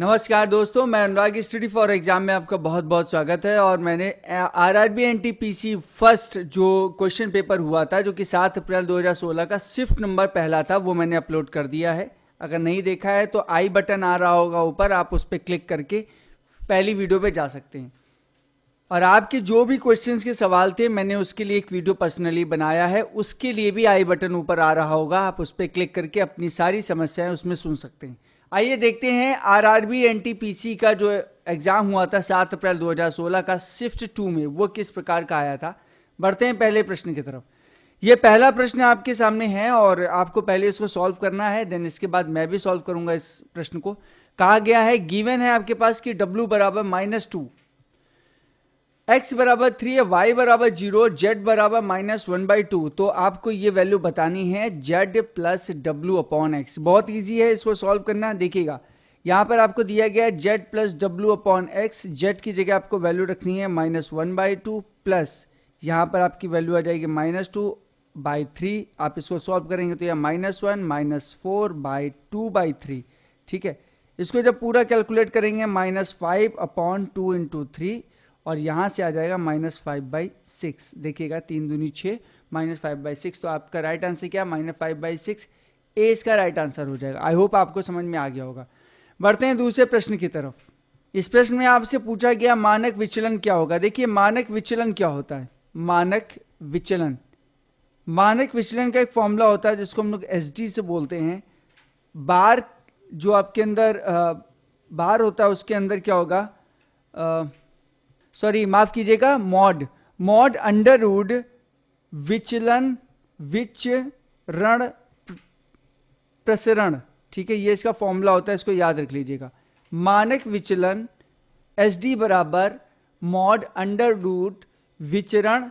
नमस्कार दोस्तों, मैं अनुराग स्टडी फॉर एग्ज़ाम में आपका बहुत बहुत स्वागत है और मैंने R R B N T P C first जो क्वेश्चन पेपर हुआ था, जो कि सात अप्रैल 2016 का सिफ्ट नंबर पहला था, वो मैंने अपलोड कर दिया है। अगर नहीं देखा है तो आई बटन आ रहा होगा ऊपर, आप उस पर क्लिक करके पहली वीडियो पे जा सकते हैं। और आपके जो भी क्वेश्चन के सवाल थे, मैंने उसके लिए एक वीडियो पर्सनली बनाया है। उसके लिए भी आई बटन ऊपर आ रहा होगा, आप उस पर क्लिक करके अपनी सारी समस्याएँ उसमें सुन सकते हैं। आइए देखते हैं आरआरबी एनटीपीसी का जो एग्ज़ाम हुआ था सात अप्रैल 2016 का शिफ्ट टू में, वो किस प्रकार का आया था? बढ़ते हैं पहले प्रश्न की तरफ़। ये पहला प्रश्न आपके सामने है और आपको पहले इसको सॉल्व करना है देन इसके बाद मैं भी सॉल्व करूँगा इस प्रश्न को। कहा गया है गिवन है आपके पास कि W बराबर माइनस टू x बराबर थ्री है, y बराबर ज़ीरो जेड बराबर माइनस वन बाई टू तो आपको ये वैल्यू बतानी है, z plus W upon X बहुत ईजी है इसको सॉल्व करना, देखिएगा। यहाँ पर आपको दिया गया है, z plus W upon X Z की जगह आपको वैल्यू रखनी है minus one by two plus यहाँ पर आपकी वैल्यू आ जाएगी माइनस टू बाई थ्री आप इसको सॉल्व करेंगे तो यह minus one minus four by two by three ठीक है? इसको जब पूरा कैलकुलेट करेंगे minus five upon two into three और यहाँ से आ जाएगा माइनस फाइव बाई सिक्स। देखिएगा, तीन दूनी छः माइनस फाइव बाई सिक्स तो आपका राइट आंसर क्या? Minus five by six. A इसका राइट आंसर हो जाएगा। आई होप आपको समझ में आ गया होगा। बढ़ते हैं दूसरे प्रश्न की तरफ़। इस प्रश्न में आपसे पूछा गया मानक विचलन क्या होगा? देखिए, मानक विचलन क्या होता है? मानक विचलन। मानक विचलन का एक फॉर्मूला होता है, जिसको हम लोग एसडी से बोलते हैं। बार जो आपके अंदर बार होता है, उसके अंदर क्या होगा? सॉरी माफ़ कीजिएगा मॉड मॉड अंडर रूड विचलन विच रण प्रसरण ठीक है, ये इसका फॉर्मूला होता है, इसको याद रख लीजिएगा। मानक विचलन एस डी बराबर मॉड अंडर रूट विचरण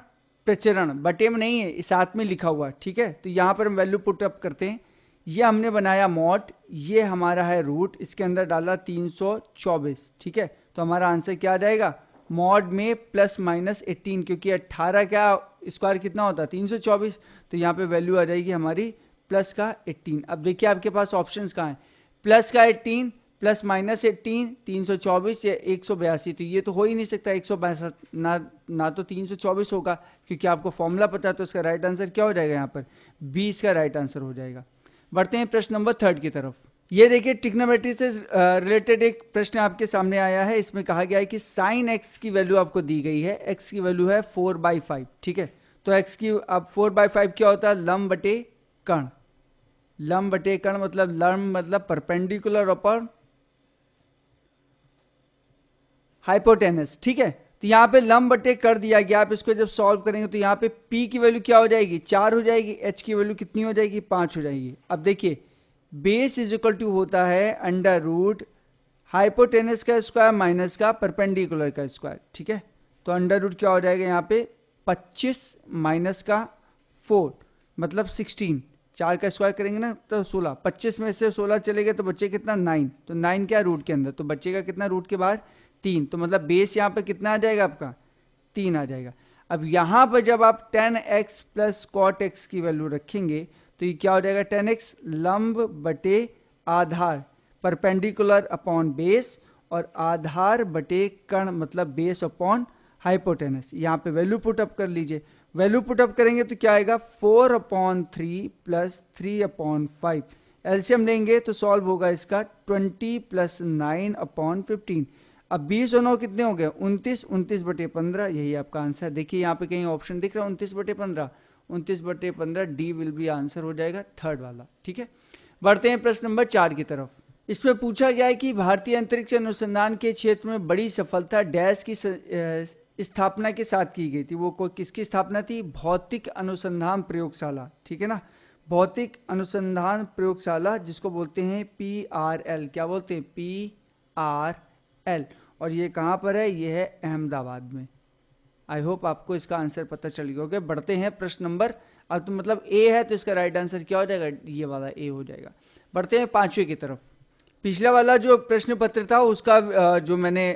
प्रचरण बटे में नहीं है साथ में लिखा हुआ ठीक है? तो यहाँ पर हम वैल्यू पुट अप करते हैं। ये हमने बनाया मॉड ये हमारा है रूट इसके अंदर डाला 324 ठीक है? तो हमारा आंसर क्या आ जाएगा? मॉड में प्लस माइनस एट्टीन क्योंकि अट्ठारह क्या स्क्वायर कितना होता? है तीन सौ चौबीस। तो यहाँ पे वैल्यू आ जाएगी हमारी प्लस का एट्टीन अब देखिए आपके पास ऑप्शन कहाँ हैं। प्लस का एट्टीन प्लस माइनस एट्टीन तीन सौ चौबीस या एक सौ बयासी। तो ये तो हो ही नहीं सकता, एक सौ बासठ ना ना तो तीन सौ चौबीस होगा, क्योंकि आपको फॉर्मूला पता है तो इसका राइट आंसर क्या हो जाएगा यहाँ पर? बीस का राइट आंसर हो जाएगा। बढ़ते हैं प्रश्न नंबर थर्ड की तरफ़। ये देखिए टिक्नोमेट्री से रिलेटेड एक प्रश्न आपके सामने आया है। इसमें कहा गया है कि साइन एक्स की वैल्यू आपको दी गई है। एक्स की वैल्यू है फोर बाई फाइव ठीक है? तो एक्स की, अब फोर बाई फाइव क्या होता है? लम बटे कर्ण लम बटे कर्ण मतलब लम मतलब परपेंडिकुलर अपॉन हाइपोटेनस ठीक है? तो यहाँ पे लम बटे कर दिया गया। आप इसको जब सॉल्व करेंगे तो यहाँ पे पी की वैल्यू क्या हो जाएगी? चार हो जाएगी। एच की वैल्यू कितनी हो जाएगी? पाँच हो जाएगी। अब देखिए बेस इज़ इक्वल टू होता है अंडर रूट हाइपोटेनस का स्क्वायर माइनस का परपेंडिकुलर का स्क्वायर, ठीक है? तो अंडर रूट क्या हो जाएगा यहाँ पे? 25 माइनस का 4 मतलब 16 चार का स्क्वायर करेंगे ना तो 16 25 में से 16 चले गए तो बच्चे कितना? 9 तो 9 क्या रूट के अंदर? तो बच्चे का कितना रूट के बाहर? तीन। तो मतलब बेस यहाँ पे कितना आ जाएगा आपका? तीन आ जाएगा। अब यहाँ पर जब आप tan X plus cot X की वैल्यू रखेंगे तो ये क्या हो जाएगा? टेन एक्स लंब बटे आधार परपेंडिकुलर अपॉन बेस और आधार बटे कर्ण मतलब बेस अपॉन हाइपोटेनस यहाँ पे वैल्यू पुट अप कर लीजिए। वैल्यू पुट अप करेंगे तो क्या आएगा? Four upon three plus three upon five LCM लेंगे तो सॉल्व होगा इसका twenty plus nine upon fifteen अब बीस और नौ कितने हो गए? उनतीस उनतीस बटे पंद्रह, यही आपका आंसर देखिए यहाँ पे कहीं ऑप्शन दिख रहा है, उनतीस बटे पंद्रह। उनतीस बटे पंद्रह डी विल बी आंसर हो जाएगा थर्ड वाला, ठीक है? बढ़ते हैं प्रश्न नंबर चार की तरफ़। इसमें पूछा गया है कि भारतीय अंतरिक्ष अनुसंधान के क्षेत्र में बड़ी सफलता डैश की स्थापना के साथ की गई थी। वो कोई किसकी स्थापना थी? भौतिक अनुसंधान प्रयोगशाला, ठीक है ना? भौतिक अनुसंधान प्रयोगशाला, जिसको बोलते हैं पी आर एल। क्या बोलते हैं? P R L. और ये कहाँ पर है? ये है अहमदाबाद में। आई होप आपको इसका आंसर पता चल गया ओके बढ़ते हैं प्रश्न नंबर। अब तो मतलब ए है तो इसका राइट आंसर क्या हो जाएगा? ये वाला ए हो जाएगा। बढ़ते हैं पांचवे की तरफ़। पिछला वाला जो प्रश्न पत्र था, उसका जो मैंने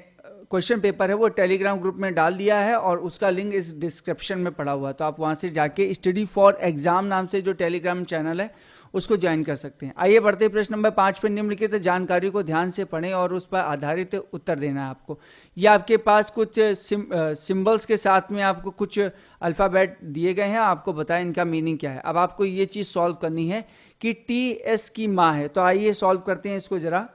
क्वेश्चन पेपर है, वो टेलीग्राम ग्रुप में डाल दिया है और उसका लिंक इस डिस्क्रिप्शन में पड़ा हुआ है। तो आप वहाँ से जाके स्टडी फॉर एग्ज़ाम नाम से जो टेलीग्राम चैनल है उसको ज्वाइन कर सकते हैं। आइए बढ़ते प्रश्न नंबर पाँच पर निम्नलिखित जानकारी को ध्यान से पढ़ें और उस पर आधारित उत्तर देना है आपको। ये आपके पास कुछ सिम, सिम्बल्स के साथ में आपको कुछ अल्फ़ाबेट दिए गए हैं। आपको बताएँ इनका मीनिंग क्या है। अब आपको ये चीज़ सॉल्व करनी है कि टी एस की माँ है। तो आइए सॉल्व करते हैं इसको ज़रा।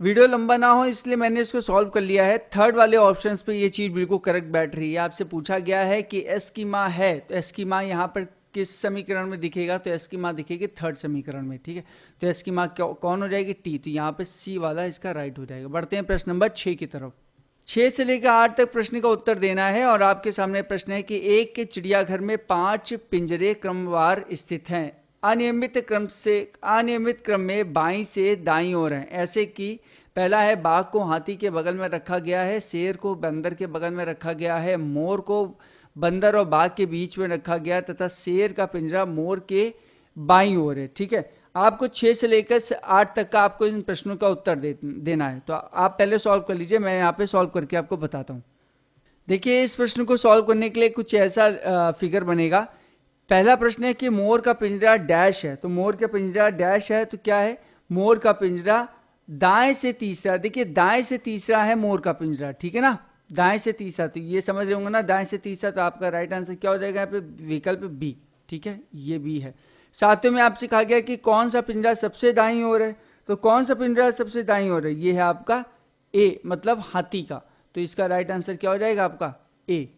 वीडियो लंबा ना हो इसलिए मैंने इसको सॉल्व कर लिया है। थर्ड वाले ऑप्शंस पे ये चीज़ बिल्कुल करेक्ट बैठ रही है। आपसे पूछा गया है कि एस की माँ है। तो एस की माँ यहाँ पर किस समीकरण में दिखेगा? तो एस की माँ दिखेगी थर्ड समीकरण में, ठीक है? तो एस की माँ कौन हो जाएगी? टी तो यहाँ पे सी वाला इसका राइट हो जाएगा। बढ़ते हैं प्रश्न नंबर छः की तरफ़। छः से लेकर आठ तक प्रश्न का उत्तर देना है और आपके सामने प्रश्न है कि एक के चिड़ियाघर में पाँच पिंजरे क्रमवार स्थित हैं। अनियमित क्रम से, अनियमित क्रम में बाई से दाई ओर हैं। ऐसे कि पहला है, बाघ को हाथी के बगल में रखा गया है, शेर को बंदर के बगल में रखा गया है, मोर को बंदर और बाघ के बीच में रखा गया तथा शेर का पिंजरा मोर के बाई ओर है ठीक है? आपको छह से लेकर आठ तक का आपको इन प्रश्नों का उत्तर दे, देना है। तो आप पहले सॉल्व कर लीजिए मैं यहाँ पे सॉल्व करके आपको बताता हूँ। देखिए इस प्रश्न को सॉल्व करने के लिए कुछ ऐसा फिगर बनेगा। पहला प्रश्न है कि मोर का पिंजरा डैश है। तो मोर का पिंजरा डैश है तो क्या है? मोर का पिंजरा दाएँ से तीसरा देखिए दाएँ से तीसरा है मोर का पिंजरा ठीक है ना? दाएँ से तीसरा तो ये समझ रहे होंगे ना, दाएँ से तीसरा तो आपका राइट आंसर क्या हो जाएगा यहाँ पे? विकल्प बी ठीक है? ये बी है। साथ में आपसे कहा गया कि कौन सा पिंजरा सबसे दाई रहा है। तो कौन सा पिंजरा सबसे दाई रहा है? ये है आपका ए मतलब हाथी का। तो इसका राइट आंसर क्या हो जाएगा आपका? ए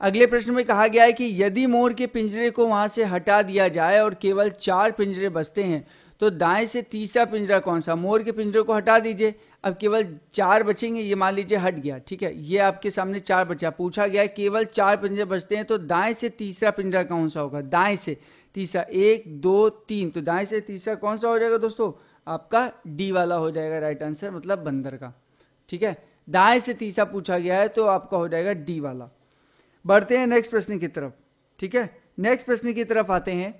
अगले प्रश्न में कहा गया है कि यदि मोर के पिंजरे को वहाँ से हटा दिया जाए और केवल चार पिंजरे बचते हैं तो दाएँ से तीसरा पिंजरा कौन सा? मोर के पिंजरे को हटा दीजिए। अब केवल चार बचेंगे, ये मान लीजिए हट गया, ठीक है? ये आपके सामने चार बचा पूछा गया है केवल चार पिंजरे बचते हैं तो दाएँ से तीसरा पिंजरा कौन सा होगा? दाएँ से तीसरा, एक, दो, तीन तो दाएँ से तीसरा कौन सा हो जाएगा दोस्तों? आपका डी वाला हो जाएगा राइट आंसर मतलब बंदर का, ठीक है? दाएँ से तीसरा पूछा गया है तो आपका हो जाएगा डी वाला। बढ़ते हैं नेक्स्ट प्रश्न की तरफ़, ठीक है? नेक्स्ट प्रश्न की तरफ़ आते हैं।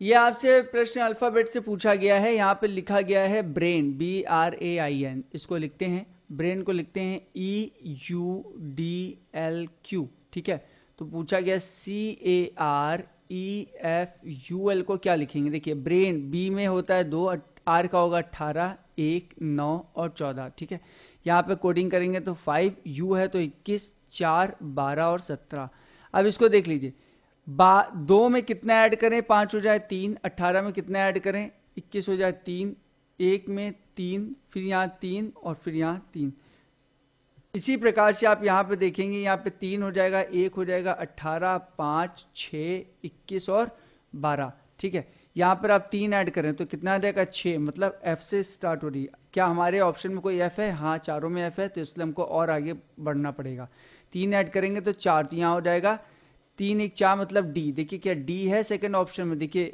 ये आपसे प्रश्न अल्फ़ाबेट से पूछा गया है। यहाँ पे लिखा गया है brain B R A I N इसको लिखते हैं। ब्रेन को लिखते हैं E U D L Q ठीक है? तो पूछा गया C A R E F U L को क्या लिखेंगे? देखिए, ब्रेन बी में होता है दो आर का होगा अट्ठारह एक, नौ और चौदह। ठीक है? यहाँ पे कोडिंग करेंगे तो फाइव यू है तो इक्कीस, चार, बारह और सत्रह। अब इसको देख लीजिए। बा, दो में कितना ऐड करें? पाँच हो जाए तीन अट्ठारह में कितना ऐड करें? इक्कीस हो जाए तीन, एक में तीन, फिर यहाँ तीन और फिर यहाँ तीन। इसी प्रकार से आप यहाँ पे देखेंगे, यहाँ पे तीन हो जाएगा, एक हो जाएगा अट्ठारह पाँच छ इक्कीस और बारह। ठीक है? यहाँ पर आप तीन ऐड करें तो कितना आ जाएगा? छः मतलब एफ़ से स्टार्ट हो रही है। क्या हमारे ऑप्शन में कोई एफ़ है? हाँ चारों में एफ़ है तो इसलिए हमको और आगे बढ़ना पड़ेगा। तीन ऐड करेंगे तो चार तो यहाँ हो जाएगा। तीन एक चार मतलब डी देखिए क्या डी है सेकंड ऑप्शन में? देखिए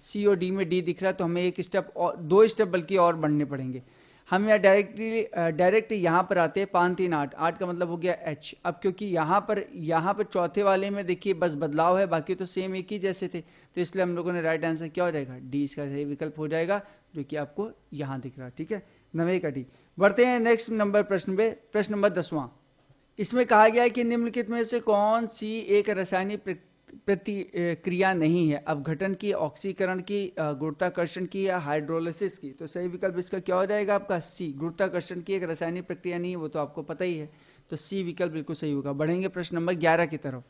सी और डी में डी दिख रहा है तो हमें एक स्टेप और, दो स्टेप बल्कि और बढ़ने पड़ेंगे। हम यहाँ डायरेक्टली डायरेक्ट यहाँ पर आते हैं पाँच तीन आठ। आठ का मतलब हो गया एच अब क्योंकि यहाँ पर यहाँ पर चौथे वाले में देखिए बस बदलाव है, बाकी तो सेम एक ही जैसे थे। तो इसलिए हम लोगों ने राइट आंसर क्या हो जाएगा डी इसका सही विकल्प हो जाएगा, जो कि आपको यहाँ दिख रहा है, ठीक है? नवे का डी बढ़ते हैं नेक्स्ट नंबर प्रश्न पे। प्रश्न नंबर दसवां। इसमें कहा गया है कि निम्नलिखित में से कौन सी एक रासायनिक प्रतिक्रिया नहीं है? अपघटन की, ऑक्सीकरण की गुरुत्वाकर्षण की या हाइड्रोलिसिस की। तो सही विकल्प इसका क्या हो जाएगा आपका? सी, गुरुत्वाकर्षण की एक रासायनिक प्रक्रिया नहीं है, वो तो आपको पता ही है। तो सी विकल्प बिल्कुल सही होगा। बढ़ेंगे प्रश्न नंबर ग्यारह की तरफ़।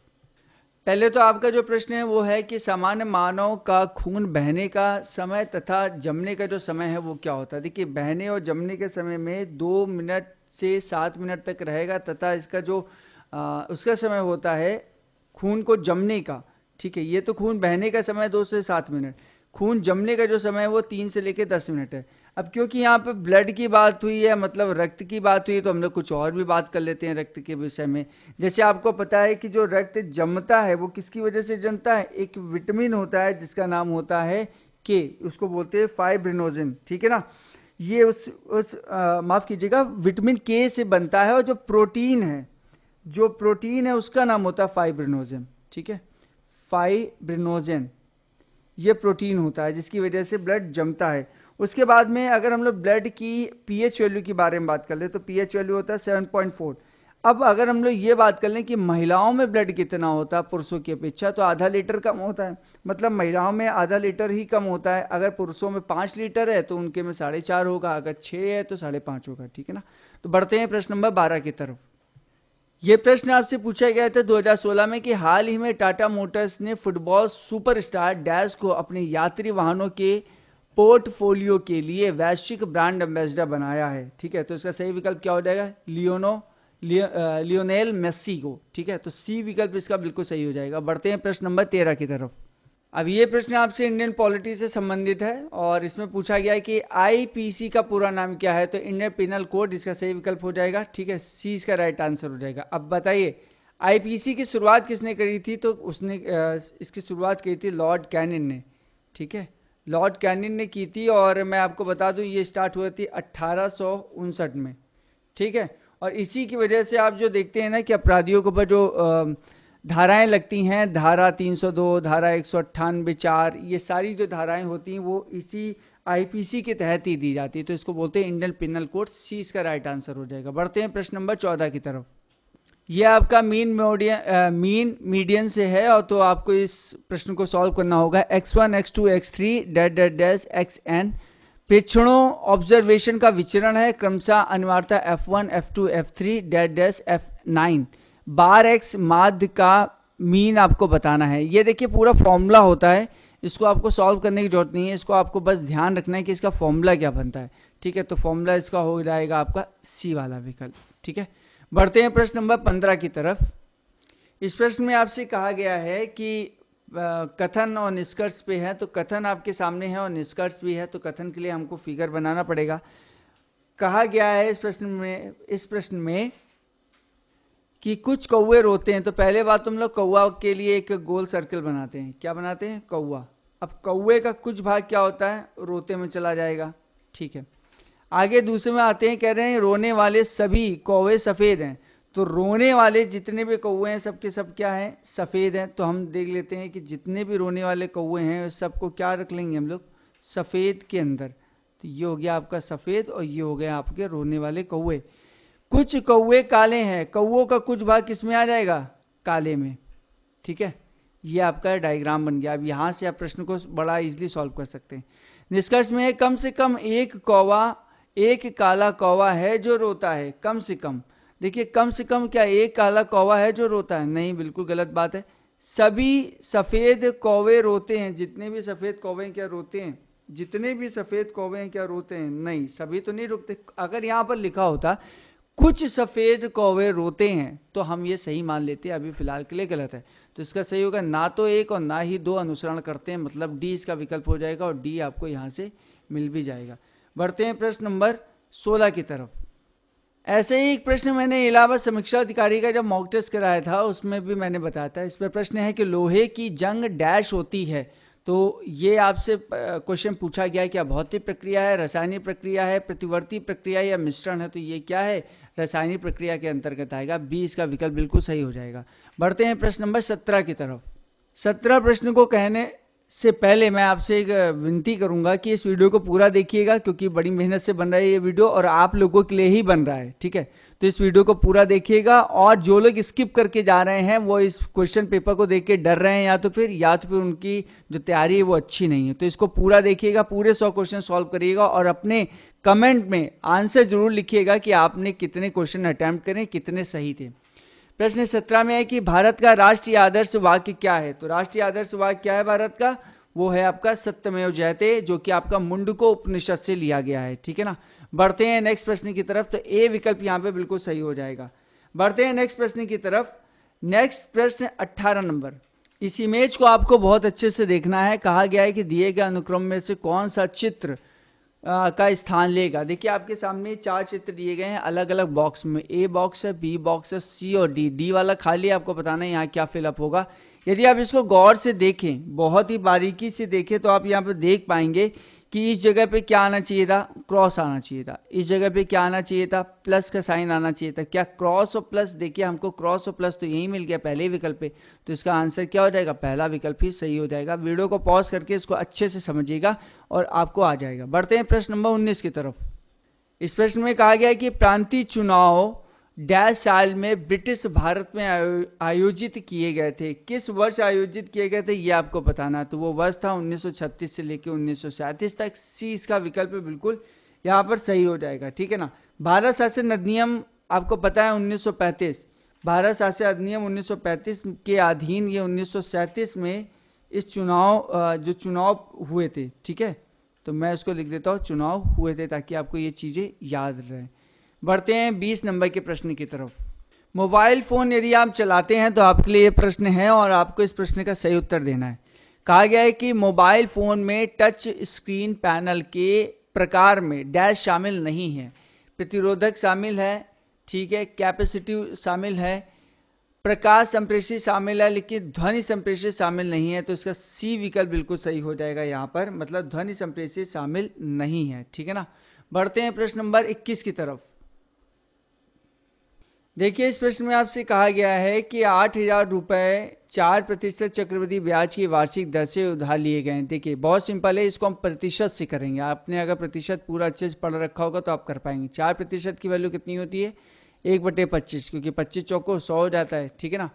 पहले तो आपका जो प्रश्न है वो है कि सामान्य मानव का खून बहने का समय तथा जमने का जो समय है वो क्या होता है? देखिए, बहने और जमने के समय में दो मिनट से सात मिनट तक रहेगा तथा इसका जो आ, उसका समय होता है खून को जमने का ठीक है ये तो खून बहने का समय दो से सात मिनट। खून जमने का जो समय है वो तीन से लेकर दस मिनट है। अब क्योंकि यहाँ पे ब्लड की बात हुई है मतलब रक्त की बात हुई है तो हम लोग कुछ और भी बात कर लेते हैं रक्त के विषय में। जैसे आपको पता है कि जो रक्त जमता है वो किसकी वजह से जमता है? एक विटामिन होता है जिसका नाम होता है के उसको बोलते हैं फाइब्रिनोजिन ठीक है ना? ये उस उस माफ़ कीजिएगा, विटामिन के से बनता है और जो प्रोटीन है, जो प्रोटीन है उसका नाम होता है फाइब्रिनोजन ठीक है? फाइब्रिनोजन ये प्रोटीन होता है जिसकी वजह से ब्लड जमता है। उसके बाद में अगर हम लोग ब्लड की पीएच वैल्यू के बारे में बात कर ले तो पीएच वैल्यू होता है सेवन पॉइंट फोर अब अगर हम लोग ये बात कर लें कि महिलाओं में ब्लड कितना होता है पुरुषों की अपेक्षा तो आधा लीटर कम होता है। मतलब महिलाओं में आधा लीटर ही कम होता है। अगर पुरुषों में पाँच लीटर है तो उनके में साढ़े चार होगा। अगर छः है तो साढ़े पाँच होगा ठीक है ना? तो बढ़ते हैं प्रश्न नंबर बारह की तरफ़। ये प्रश्न आपसे पूछा गया था 2016 में कि हाल ही में टाटा मोटर्स ने फुटबॉल सुपरस्टार डैश को अपने यात्री वाहनों के पोर्टफोलियो के लिए वैश्विक ब्रांड एम्बेसडर बनाया है ठीक है? तो इसका सही विकल्प क्या हो जाएगा? लियोनो लियो, लियोनेल मेस्सी को, ठीक है? तो सी विकल्प इसका बिल्कुल सही हो जाएगा। बढ़ते हैं प्रश्न नंबर तेरह की तरफ़। अब ये प्रश्न आपसे इंडियन पॉलिटी से संबंधित है और इसमें पूछा गया है कि आईपीसी का पूरा नाम क्या है तो इंडियन पिनल कोड इसका सही विकल्प हो जाएगा। ठीक है? सी इसका राइट आंसर हो जाएगा। अब बताइए आईपीसी की शुरुआत किसने करी थी? तो उसने इसकी शुरुआत की थी लॉर्ड कैनिन ने। ठीक है? लॉर्ड कैनिन ने की थी और मैं आपको बता दूँ, ये स्टार्ट हुई थी अट्ठारह में। ठीक है? और इसी की वजह से आप जो देखते हैं ना कि अपराधियों के ऊपर जो धाराएँ लगती हैं, धारा 302 धारा एक सौ चार, ये सारी जो धाराएँ होती हैं, वो इसी आईपीसी के तहत ही दी जाती है। तो इसको बोलते हैं इंडियन पिनल कोड सी इसका राइट आंसर हो जाएगा। बढ़ते हैं प्रश्न नंबर चौदह की तरफ़। ये आपका मीन मोडियन मीन मीडियन से है और तो आपको इस प्रश्न को सॉल्व करना होगा। X one X two X three dot dot dash X N प्रेक्षणों observation का विचरण है। क्रमशः अनिवार्यता F one F two F three dot dash F nine bar X माध्य का मीन आपको बताना है। ये देखिए, पूरा फॉर्मूला होता है। इसको आपको सॉल्व करने की ज़रूरत नहीं है। इसको आपको बस ध्यान रखना है कि इसका फॉर्मूला क्या बनता है। ठीक है तो फॉर्मूला इसका हो जाएगा आपका सी वाला विकल्प। ठीक है, बढ़ते हैं प्रश्न नंबर पंद्रह की तरफ़। इस प्रश्न में आपसे कहा गया है कि कथन और निष्कर्ष पे है तो कथन आपके सामने है और निष्कर्ष भी है तो कथन के लिए हमको फिगर बनाना पड़ेगा। कहा गया है इस प्रश्न में, इस प्रश्न में कि कुछ कौए रोते हैं तो पहले बात तुम लोग कौआ के लिए एक गोल सर्कल बनाते हैं। क्या बनाते हैं? कौआ अब कौए का कुछ भाग क्या होता है? रोते में चला जाएगा। ठीक है। आगे दूसरे में आते हैं, कह रहे हैं, रोने वाले सभी कौवे सफ़ेद हैं। तो रोने वाले जितने भी कौए हैं, सबके सब क्या हैं? सफ़ेद हैं। तो हम देख लेते हैं कि जितने भी रोने वाले कौए हैं, सबको क्या रख लेंगे हम लोग? सफ़ेद के अंदर। तो ये हो गया आपका सफ़ेद और ये हो गया आपके रोने वाले कौए कुछ कौए काले हैं। कौओं का कुछ भाग किसमें आ जाएगा? काले में। ठीक है? ये आपका डायग्राम बन गया। अब यहाँ से आप प्रश्न को बड़ा इजिली सॉल्व कर सकते हैं। निष्कर्ष में कम से कम एक कौवा, एक काला कौवा है जो रोता है। कम से कम। देखिए, कम से कम क्या एक काला कौवा है जो रोता है? नहीं, बिल्कुल गलत बात है। सभी सफ़ेद कौवे रोते हैं। जितने भी सफ़ेद कौवे क्या रोते हैं? जितने भी सफ़ेद कौवे हैं, क्या रोते हैं? नहीं, सभी तो नहीं रुकते अगर यहाँ पर लिखा होता, कुछ सफ़ेद कौवे रोते हैं तो हम ये सही मान लेते हैं। अभी फ़िलहाल के लिए गलत है। तो इसका सही होगा, ना तो एक और ना ही दो अनुसरण करते हैं। मतलब डी इसका विकल्प हो जाएगा और डी आपको यहाँ से मिल भी जाएगा। बढ़ते हैं प्रश्न नंबर सोलह की तरफ़। ऐसे ही एक प्रश्न मैंने इलाहाबाद समीक्षा अधिकारी का जब मॉक टेस्ट कराया था, उसमें भी मैंने बताया था। इस पर प्रश्न है कि लोहे की जंग डैश होती है। तो ये आपसे क्वेश्चन पूछा गया क्या भौतिक प्रक्रिया है, रासायनिक प्रक्रिया है, प्रतिवर्ती प्रक्रिया या मिश्रण है तो ये क्या है? रासायनिक प्रक्रिया के अंतर्गत आएगा। बी, इसका विकल्प बिल्कुल सही हो जाएगा। बढ़ते हैं प्रश्न नंबर सत्रह की तरफ़। सत्रह प्रश्न को कहने से पहले मैं आपसे एक विनती करूँगा कि इस वीडियो को पूरा देखिएगा, क्योंकि बड़ी मेहनत से बन रहा है ये वीडियो और आप लोगों के लिए ही बन रहा है, ठीक है? तो इस वीडियो को पूरा देखिएगा और जो लोग स्किप करके जा रहे हैं, वो इस क्वेश्चन पेपर को देख के डर रहे हैं या तो फिर, या तो फिर उनकी जो तैयारी है वो अच्छी नहीं है। तो इसको पूरा देखिएगा, पूरे सौ क्वेश्चन सॉल्व करिएगा और अपने कमेंट में आंसर ज़रूर लिखिएगा कि आपने कितने क्वेश्चन अटैम्प्ट करें, कितने सही थे। प्रश्न सत्रह में है कि भारत का राष्ट्रीय आदर्श वाक्य क्या है? तो राष्ट्रीय आदर्श वाक्य क्या है भारत का? वो है आपका सत्यमेव जयते, जो कि आपका मुंडको उपनिषद से लिया गया है, ठीक है ना? बढ़ते हैं नेक्स्ट प्रश्न की तरफ़ तो ए विकल्प यहाँ पे बिल्कुल सही हो जाएगा। बढ़ते हैं नेक्स्ट प्रश्न की तरफ़। नेक्स्ट प्रश्न 18 नंबर। इस इमेज को आपको बहुत अच्छे से देखना है। कहा गया है कि दिए गए अनुक्रम में से कौन सा चित्र का स्थान लेगा। देखिए, आपके सामने चार चित्र दिए गए हैं अलग अलग बॉक्स में। ए बॉक्स है बी बॉक्स है सी और डी डी वाला खाली आपको बताना है यहाँ क्या फिलअप होगा। यदि आप इसको गौर से देखें, बहुत ही बारीकी से देखें तो आप यहाँ पर देख पाएँगे कि इस जगह पे क्या आना चाहिए था? क्रॉस आना चाहिए था। इस जगह पे क्या आना चाहिए था? प्लस का साइन आना चाहिए था। क्या क्रॉस और प्लस देखिए हमको क्रॉस और प्लस तो यही मिल गया पहले विकल्प पे। तो इसका आंसर क्या हो जाएगा? पहला विकल्प ही सही हो जाएगा। वीडियो को पॉज करके इसको अच्छे से समझिएगा और आपको आ जाएगा। बढ़ते हैं प्रश्न नंबर उन्नीस की तरफ़। इस प्रश्न में कहा गया है कि प्रांतीय चुनाव डैश साल में ब्रिटिश भारत में आयोजित किए गए थे। किस वर्ष आयोजित किए गए थे, ये आपको बताना तो वो वर्ष था 1936 से लेकर उन्नीस सौ सैंतीस तक। सी, इसका विकल्प बिल्कुल यहाँ पर सही हो जाएगा, ठीक है ना? भारत शासन अधिनियम आपको पता है 1935 भारत शासन अधिनियम 1935 के अधीन, ये उन्नीस सौ सैंतीस में इस चुनाव जो चुनाव हुए थे, ठीक है? तो मैं उसको लिख देता हूँ, चुनाव हुए थे ताकि आपको ये चीज़ें याद रहें। बढ़ते हैं बीस नंबर के प्रश्न की तरफ़। मोबाइल फ़ोन यदि आप चलाते हैं तो आपके लिए ये प्रश्न है और आपको इस प्रश्न का सही उत्तर देना है। कहा गया है कि मोबाइल फ़ोन में टच स्क्रीन पैनल के प्रकार में डैश शामिल नहीं है। प्रतिरोधक शामिल है, ठीक है, कैपेसिटिव शामिल है, प्रकाश संप्रेषित शामिल है, लेकिन ध्वनि संप्रेषित शामिल नहीं है तो इसका सी विकल्प बिल्कुल सही हो जाएगा यहाँ पर। मतलब ध्वनि संप्रेषित शामिल नहीं है, ठीक है ना? बढ़ते हैं प्रश्न नंबर 21 की तरफ़। देखिए, इस प्रश्न में आपसे कहा गया है कि आठ हज़ार रुपये चार प्रतिशत चक्रवृद्धि ब्याज की वार्षिक दर से उधार लिए गए हैं। देखिए, बहुत सिंपल है, इसको हम प्रतिशत से करेंगे। आपने अगर प्रतिशत पूरा अच्छे से पढ़ रखा होगा तो आप कर पाएँगे। चार प्रतिशत की वैल्यू कितनी होती है? एक बटे पच्चीस, क्योंकि पच्चीस चौको सौ हो जाता है, ठीक है ना?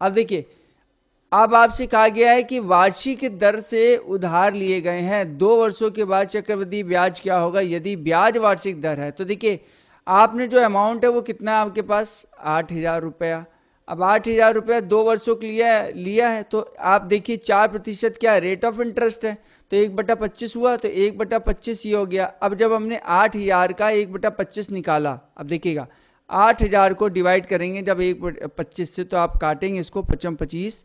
अब देखिए, अब आपसे कहा गया है कि वार्षिक दर से उधार लिए गए हैं। दो वर्षों के बाद चक्रवृद्धि ब्याज क्या होगा? यदि ब्याज वार्षिक दर है तो देखिए आपने जो अमाउंट है वो कितना है आपके पास? आठ हज़ार रुपया। अब आठ हज़ार रुपया दो वर्षों के लिए लिया है तो आप देखिए चार प्रतिशत क्या रेट ऑफ़ इंटरेस्ट है। तो एक बटा पच्चीस हुआ तो एक बटा पच्चीस ये हो गया। अब जब हमने आठ हज़ार का एक बटा पच्चीस निकाला, अब देखिएगा, आठ हज़ार को डिवाइड करेंगे जब एक पच्चीस से तो आप काटेंगे इसको पचम पच्चीस,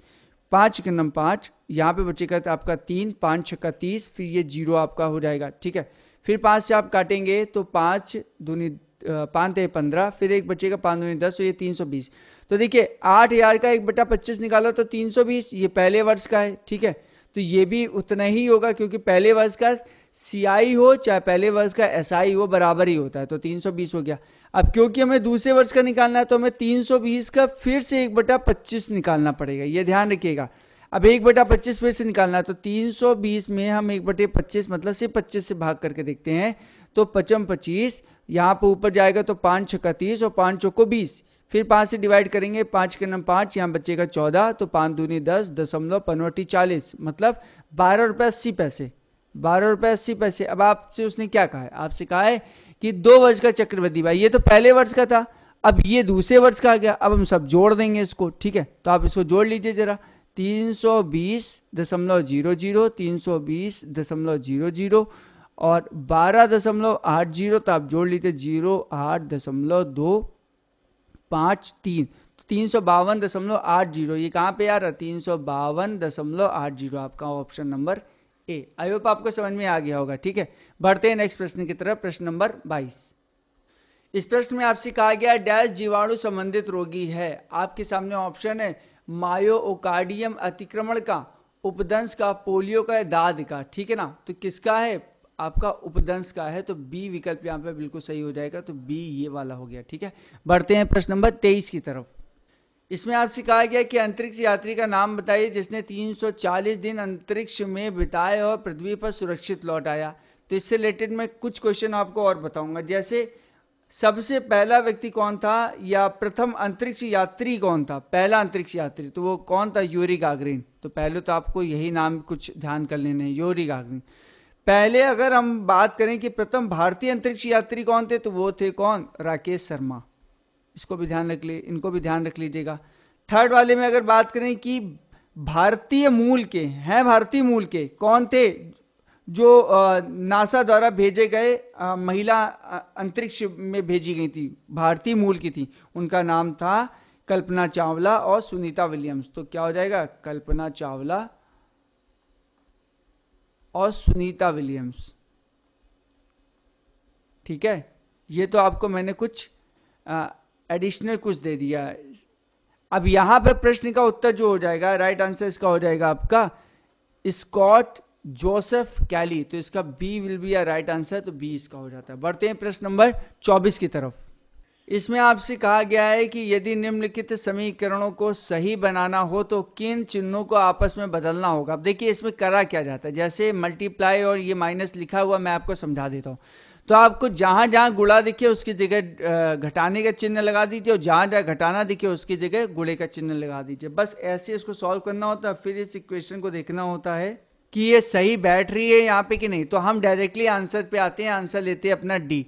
पाँच के नम पाँच, यहाँ पे बचेगा आपका तीन, पाँच छक्का तीस, फिर ये ज़ीरो आपका हो जाएगा, ठीक है? फिर पाँच से आप काटेंगे तो पाँच दूनी पाँच थे पंद्रह, फिर एक बचेगा पाँच दूनी दस तो ये तीन सौ बीस। तो देखिए, आठ हज़ार का एक बटा पच्चीस निकालो तो तीन सौ बीस, ये पहले वर्ष का है, ठीक है? तो ये भी उतना ही होगा क्योंकि पहले वर्ष का सीआई हो, चाहे पहले वर्ष का एस आई हो, बराबर ही होता है तो तीन सौ बीस हो गया। अब क्योंकि हमें दूसरे वर्ष का निकालना है तो हमें तीन सौ बीस का फिर से एक बटा पच्चीस निकालना पड़ेगा, ये ध्यान रखिएगा। अब एक बटा पच्चीस फिर से निकालना है तो तीन सौ बीस में हम एक बटे पच्चीस मतलब से पच्चीस से भाग करके देखते हैं तो पचम पच्चीस, यहाँ पर ऊपर जाएगा तो पाँच छक्का तीस और पाँच चौको बीस। फिर पाँच से डिवाइड करेंगे, पाँच के नम पाँच, यहाँ बचेगा चौदह तो पाँच दूनी दस, दशमलव पनवटी चालीस। मतलब बारह रुपये अस्सी पैसे। बारह रुपये अस्सी पैसे। अब आपसे उसने क्या कहा है? आपसे कहा है कि दो वर्ष का चक्रवृद्धि भाई, ये तो पहले वर्ष का था, अब ये दूसरे वर्ष का आ गया, अब हम सब जोड़ देंगे इसको, ठीक है? तो आप इसको जोड़ लीजिए जरा। तीन सौ बीस दशमलव ज़ीरो ज़ीरो, तीन सौ बीस दशमलव ज़ीरो ज़ीरो और बारह दशमलव आठ ज़ीरो तो आप जोड़ लीजिए, ज़ीरो आठ दशमलव दो पाँच तीन तीन सौ बावन दशमलव आठ ज़ीरो। ये कहाँ पे आ रहा है? तीन सौ बावन दशमलव आठ ज़ीरो आपका option number A I hope आपको समझ में आ गया होगा, ठीक है? बढ़ते हैं नेक्स्ट प्रश्न की तरफ़, प्रश्न नंबर बाईस। इस प्रश्न में आपसे कहा गया डैश जीवाणु संबंधित रोगी है। आपके सामने ऑप्शन है मायो ओकार्डियम अतिक्रमण का, उपदंश का, पोलियो का, दाद का, ठीक है ना? तो किसका है? आपका उपदंश का है तो बी विकल्प यहाँ पे बिल्कुल सही हो जाएगा तो बी ये वाला हो गया, ठीक है? बढ़ते हैं प्रश्न नंबर तेईस की तरफ़। इसमें आपसे कहा गया कि अंतरिक्ष यात्री का नाम बताइए, जिसने 340 दिन अंतरिक्ष में बिताए और पृथ्वी पर सुरक्षित लौट आया। तो इससे रिलेटेड मैं कुछ क्वेश्चन आपको और बताऊँगा। जैसे, सबसे पहला व्यक्ति कौन था, या प्रथम अंतरिक्ष यात्री कौन था? पहला अंतरिक्ष यात्री तो वो कौन था? Yuri Gagarin. तो पहले तो आपको यही नाम कुछ ध्यान कर लेने यूरी गागरिन। पहले अगर हम बात करें कि प्रथम भारतीय अंतरिक्ष यात्री कौन थे तो वो थे कौन? राकेश शर्मा। इसको भी ध्यान रख ली, इनको भी ध्यान रख लीजिएगा। थर्ड वाले में अगर बात करें कि भारतीय मूल के, हैं भारतीय मूल के, कौन थे जो नासा द्वारा भेजे गए महिला अंतरिक्ष में भेजी गई थी, भारतीय मूल की थी। उनका नाम था कल्पना चावला और सुनीता विलियम्स। तो क्या हो जाएगा? कल्पना चावला और सुनीता विलियम्स। ठीक है? ये तो आपको मैंने कुछ एडिशनल कुछ दे दिया। अब यहाँ पे प्रश्न का उत्तर जो हो जाएगा राइट आंसर इसका हो जाएगा आपका, स्कॉट जोसेफ कैली। तो इसका B will be a right answer तो बी इसका हो जाता है। बढ़ते हैं प्रश्न नंबर 24 की तरफ़। इसमें आपसे कहा गया है कि यदि निम्नलिखित समीकरणों को सही बनाना हो तो किन चिन्हों को आपस में बदलना होगा? अब देखिए, इसमें करा क्या जाता है? जैसे मल्टीप्लाई और ये माइनस लिखा हुआ, मैं आपको समझा देता हूँ। तो आपको जहाँ जहाँ गुड़ा दिखे, उसकी जगह घटाने का चिन्ह लगा दीजिए, और जहाँ जहाँ घटाना दिखे, उसकी जगह गुड़े का चिन्ह लगा दीजिए। बस ऐसे इसको सॉल्व करना होता है, फिर इस इक्वेशन को देखना होता है कि ये सही बैठ रही है यहाँ पे कि नहीं। तो हम डायरेक्टली आंसर पे आते हैं आंसर लेते हैं अपना डी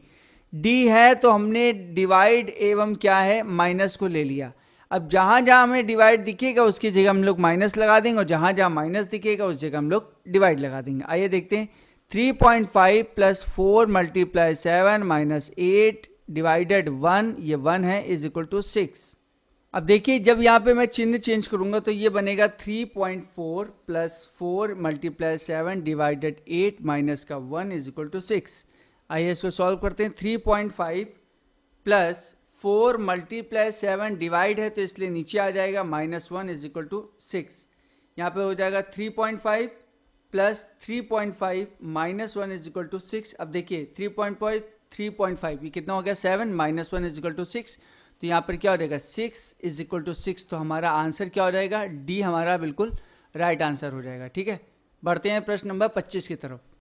डी है तो हमने डिवाइड एवं क्या है? माइनस को ले लिया। अब जहाँ जहाँ हमें डिवाइड दिखेगा, उसकी जगह हम लोग माइनस लगा देंगे और जहाँ जहाँ माइनस दिखेगा, उस जगह हम लोग डिवाइड लगा देंगे। आइए देखते हैं। 3.5 point five plus four multiply seven minus eight divided one ये वन है इज़ इक्वल टू सिक्स अब देखिए, जब यहाँ पे मैं चिन्ह चेंज करूँगा तो ये बनेगा 3.4 point four plus four multiply seven divided eight minus का one is equal to six आइए इसको सॉल्व करते हैं। 3.5 plus four multiply seven divide है तो इसलिए नीचे आ जाएगा minus one is equal to six यहाँ पे हो जाएगा 3.5 plus 3.5 minus one is equal to six अब देखिए 3.5 3.5 ये कितना हो गया? Seven minus one is equal to six तो यहाँ पर क्या हो जाएगा? Six is equal to six तो हमारा आंसर क्या हो जाएगा? डी हमारा बिल्कुल राइट आंसर हो जाएगा, ठीक है? बढ़ते हैं प्रश्न नंबर पच्चीस की तरफ़।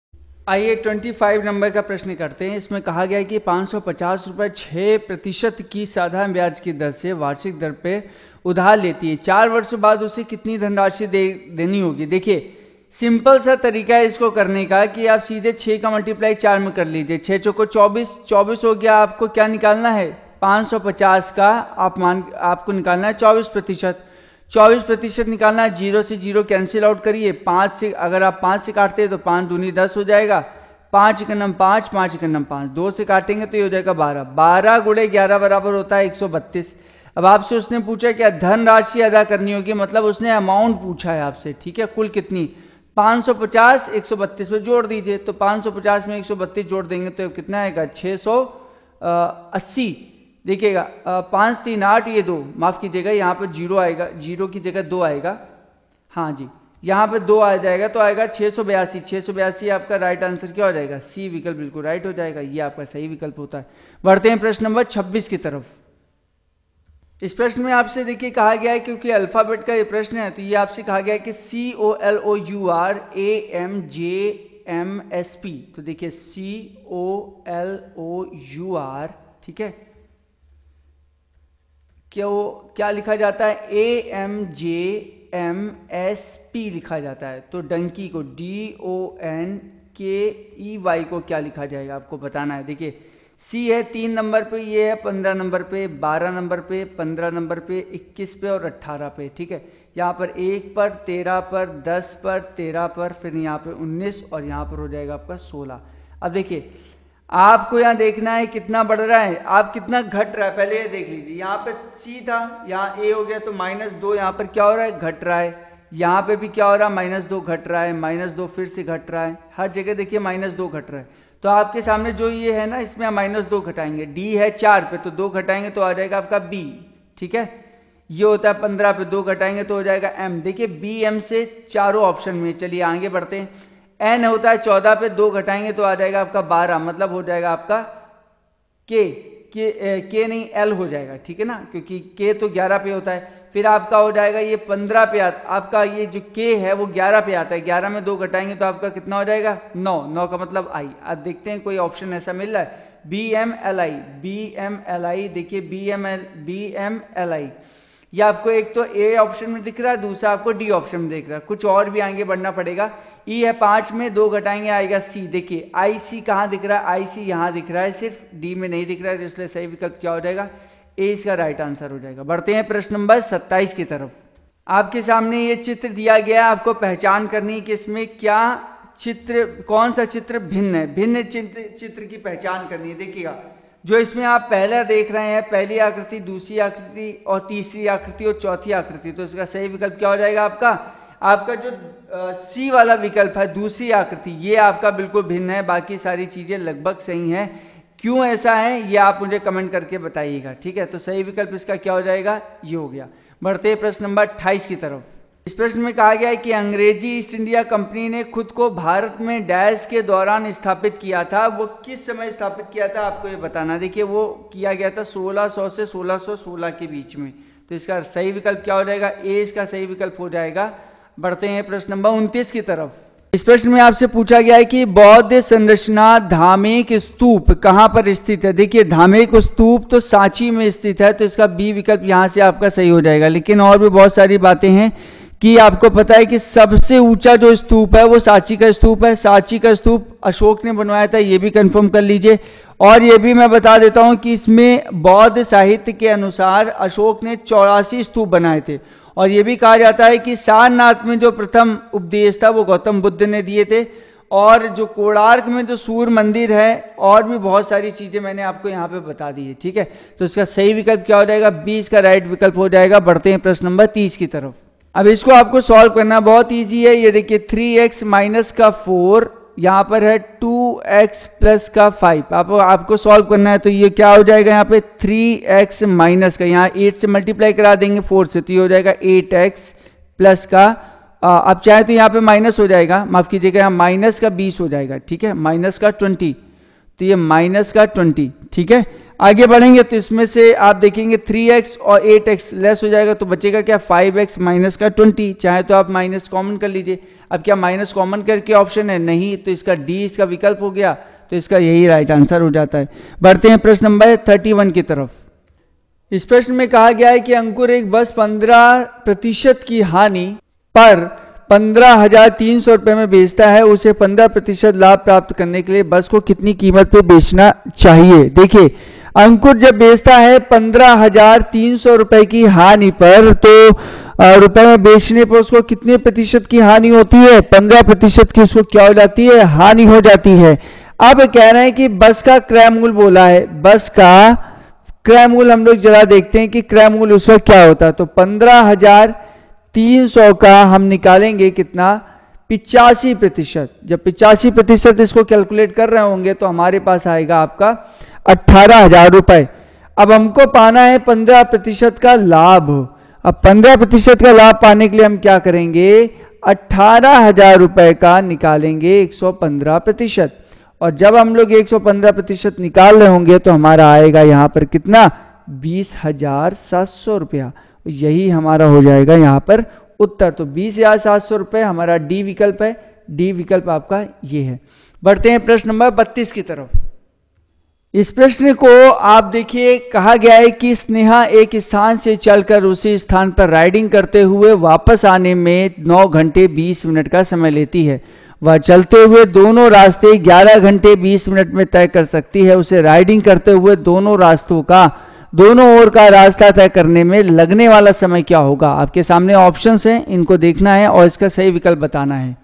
आइए 25 नंबर का प्रश्न करते हैं। इसमें कहा गया है कि पाँच सौ पचास रुपये छः प्रतिशत की साधारण ब्याज की दर से वार्षिक दर पे उधार लेती है। चार वर्ष बाद उसे कितनी धनराशि दे, देनी होगी? देखिए, सिंपल सा तरीका है इसको करने का कि आप सीधे छः का मल्टीप्लाई चार में कर लीजिए। छः चौको चौबीस चौबीस हो गया, आपको क्या निकालना है? 550 का आप मान, आपको निकालना है 24 प्रतिशत। चौबीस प्रतिशत निकालना है, ज़ीरो से ज़ीरो कैंसिल आउट करिए। पाँच से, अगर आप पाँच से काटते हैं तो पाँच दूनी दस हो जाएगा। पाँच इकन्नम पाँच पाँच इकन्नम पाँच। दो से काटेंगे तो ये हो जाएगा बारह। बारह गुड़े ग्यारह बराबर होता है एक सौ बत्तीस। अब आपसे उसने पूछा क्या धन राशि अदा करनी होगी मतलब उसने अमाउंट पूछा है आपसे, ठीक है? कुल कितनी? 550 132 में जोड़ दीजिए। तो 550 में 132 जोड़ देंगे तो कितना आएगा? 680 देखिएगा पाँच तीन आठ ये दो, माफ़ कीजिएगा, यहाँ पर ज़ीरो आएगा, ज़ीरो की जगह दो आएगा। हाँ जी, यहाँ पर दो आ जाएगा तो आएगा छः सौ बयासी छः सौ बयासी आपका राइट आंसर क्या हो जाएगा? सी विकल्प बिल्कुल राइट हो जाएगा, ये आपका सही विकल्प होता है। बढ़ते हैं प्रश्न नंबर छब्बीस की तरफ़। इस प्रश्न में आपसे देखिए कहा गया है, क्योंकि अल्फ़ाबेट का ये प्रश्न है तो ये आपसे कहा गया है कि C O L O U R A M J M S P तो देखिए C O L O U R ठीक है? क्या वो, क्या लिखा जाता है? A M J M S P लिखा जाता है। तो डंकी को डी ओ एन के ई वाई को क्या लिखा जाएगा? आपको बताना है। देखिए सी है तीन नंबर पे, ये है पंद्रह नंबर पे, बारह नंबर पे, पंद्रह नंबर पे, इक्कीस पे और अट्ठारह पे, ठीक है? यहाँ पर एक पर, तेरह पर, दस पर, तेरह पर, फिर यहाँ पे उन्नीस और यहाँ पर हो जाएगा आपका सोलह। अब देखिए आपको यहाँ देखना है कितना बढ़ रहा है। आप कितना घट रहा है। पहले ये देख लीजिए, यहाँ पे सी था, यहाँ ए हो गया तो माइनस दो, यहाँ पर क्या हो रहा है? घट रहा है। यहाँ पे भी क्या हो रहा है? माइनस दो घट रहा है माइनस दो फिर से घट रहा है। हर जगह देखिए माइनस दो घट रहा है। तो आपके सामने जो ये है ना, इसमें हम माइनस दो घटाएँगे। डी है चार पे तो दो घटाएँगे तो आ जाएगा आपका बी ठीक है? ये होता है पंद्रह पे, दो घटाएँगे तो हो जाएगा एम देखिए बी एम से चारों ऑप्शन में, चलिए आगे बढ़ते हैं। एन होता है, चौदह पे दो घटाएँगे तो आ जाएगा आपका बारह मतलब हो जाएगा आपका के के के नहीं, एल हो जाएगा, ठीक है ना? क्योंकि के तो ग्यारह पे होता है, फिर आपका हो जाएगा ये पंद्रह पे आता आपका ये जो के है, वो ग्यारह पे आता है, ग्यारह में दो घटाएँगे तो आपका कितना हो जाएगा? नौ नौ का मतलब आई। अब देखते हैं कोई ऑप्शन ऐसा मिल रहा है B M L I B M L I देखिए B M L B M L I ये आपको एक तो ए ऑप्शन में दिख रहा है, दूसरा आपको डी ऑप्शन में दिख रहा है। कुछ और भी आगे बढ़ना पड़ेगा। ई e है पाँच में, दो घटाएँगे, आएगा सी देखिए आई सी कहाँ दिख रहा है? आई सी यहाँ दिख रहा है, सिर्फ़ डी में नहीं दिख रहा है तो इसलिए सही विकल्प क्या हो जाएगा? ए इसका राइट आंसर हो जाएगा। बढ़ते हैं प्रश्न नंबर सत्ताईस की तरफ़। आपके सामने ये चित्र दिया गया आपको पहचान करनी कि इसमें क्या चित्र, कौन सा चित्र भिन्न है? भिन्न चित्र चित्र की पहचान करनी है। देखिएगा जो इसमें आप पहला देख रहे हैं, पहली आकृति, दूसरी आकृति, और तीसरी आकृति, और चौथी आकृति तो इसका सही विकल्प क्या हो जाएगा आपका? आपका जो सी वाला विकल्प है, दूसरी आकृति, ये आपका बिल्कुल भिन्न है, बाकी सारी चीज़ें लगभग सही हैं। क्यों ऐसा है, ये आप मुझे कमेंट करके बताइएगा, ठीक है? तो सही विकल्प इसका क्या हो जाएगा? ये हो गया। बढ़ते प्रश्न नंबर अट्ठाईस की तरफ़। इस प्रश्न में कहा गया है कि अंग्रेज़ी ईस्ट इंडिया कंपनी ने खुद को भारत में डैश के दौरान स्थापित किया था। वो किस समय स्थापित किया था, आपको ये बताना। देखिए, वो किया गया था 1600 से 1616 के बीच में। तो इसका सही विकल्प क्या हो जाएगा? ए इसका सही विकल्प हो जाएगा। बढ़ते हैं प्रश्न नंबर उनतीस की तरफ़। इस प्रश्न में आपसे पूछा गया है कि बौद्ध संरचना धार्मिक स्तूप कहाँ पर स्थित है? देखिए, धार्मिक स्तूप तो सांची में स्थित है तो इसका बी विकल्प यहाँ से आपका सही हो जाएगा। लेकिन और भी बहुत सारी बातें हैं। कि आपको पता है कि सबसे ऊँचा जो स्तूप है, वो सांची का स्तूप है। सांची का स्तूप अशोक ने बनवाया था, ये भी कंफर्म कर लीजिए। और ये भी मैं बता देता हूँ कि इसमें बौद्ध साहित्य के अनुसार अशोक ने चौरासी स्तूप बनाए थे। और ये भी कहा जाता है कि सारनाथ में जो प्रथम उपदेश था, वो गौतम बुद्ध ने दिए थे। और जो कोणार्क में जो सूर्य मंदिर है, और भी बहुत सारी चीज़ें मैंने आपको यहाँ पे बता दी है, ठीक है? तो इसका सही विकल्प क्या हो जाएगा? बीस का राइट विकल्प हो जाएगा। बढ़ते हैं प्रश्न नंबर तीस की तरफ़। अब इसको आपको सॉल्व करना बहुत ईजी है। ये देखिए थ्री एक्स माइनस का फोर यहाँ पर है टू एक्स प्लस का फाइव आप, आपको सॉल्व करना है तो ये क्या हो जाएगा यहाँ पे? थ्री एक्स माइनस का। यहाँ एट से मल्टीप्लाई करा देंगे फोर से तो ये हो जाएगा एट एक्स प्लस का। आप चाहे तो यहाँ पे माइनस हो जाएगा। माफ़ कीजिएगा, यहाँ माइनस का बीस हो जाएगा, ठीक है? माइनस का ट्वेंटी तो ये माइनस का ट्वेंटी ठीक है? आगे बढ़ेंगे तो इसमें से आप देखेंगे 3x और 8x लेस हो जाएगा तो बचेगा क्या? 5x माइनस का 20 चाहे तो आप माइनस कॉमन कर लीजिए। अब क्या माइनस कॉमन करके ऑप्शन है? नहीं तो इसका डी इसका विकल्प हो गया तो इसका यही राइट आंसर हो जाता है। बढ़ते हैं प्रश्न नंबर 31 की तरफ़। इस प्रश्न में कहा गया है कि अंकुर एक बस 15 प्रतिशत की हानि पर पंद्रह हज़ार तीन सौ रुपए में बेचता है। उसे पंद्रह प्रतिशत लाभ प्राप्त करने के लिए बस को कितनी कीमत पे बेचना चाहिए? देखिए अंकुर जब बेचता है पंद्रह हज़ार तीन सौ रुपए की हानि पर तो रुपए में बेचने पर उसको कितने प्रतिशत की हानि होती है? पंद्रह प्रतिशत की उसको क्या हो जाती है? हानि हो जाती है। अब कह रहे हैं कि बस का क्रय मूल बोला है। बस का क्रय मूल हम लोग जरा देखते हैं कि क्रय मूल उसका क्या होता है। तो पंद्रह हज़ार तीन सौ का हम निकालेंगे कितना? पिचासी प्रतिशत। जब पिचासी प्रतिशत इसको कैलकुलेट कर रहे होंगे तो हमारे पास आएगा आपका अट्ठारह हज़ार रुपए। अब हमको पाना है पंद्रह प्रतिशत का लाभ। अब पंद्रह प्रतिशत का लाभ पाने के लिए हम क्या करेंगे? अट्ठारह हज़ार रुपए का निकालेंगे एक सौ पंद्रह प्रतिशत। और जब हम लोग एक सौ पंद्रह प्रतिशत निकाल रहे होंगे तो हमारा आएगा यहाँ पर कितना? बीस हज़ार सात सौ रुपया। यही हमारा हो जाएगा यहाँ पर उत्तर। तो बीस हज़ार सात सौ रुपए हमारा डी विकल्प है। डी विकल्प आपका ये है। बढ़ते हैं प्रश्न नंबर बत्तीस की तरफ़। इस प्रश्न को आप देखिए, कहा गया है कि स्नेहा एक स्थान से चलकर उसी स्थान पर राइडिंग करते हुए वापस आने में 9 घंटे 20 मिनट का समय लेती है। वह चलते हुए दोनों रास्ते 11 घंटे 20 मिनट में तय कर सकती है। उसे राइडिंग करते हुए दोनों रास्तों का, दोनों ओर का रास्ता तय करने में लगने वाला समय क्या होगा? आपके सामने ऑप्शंस हैं, इनको देखना है और इसका सही विकल्प बताना है।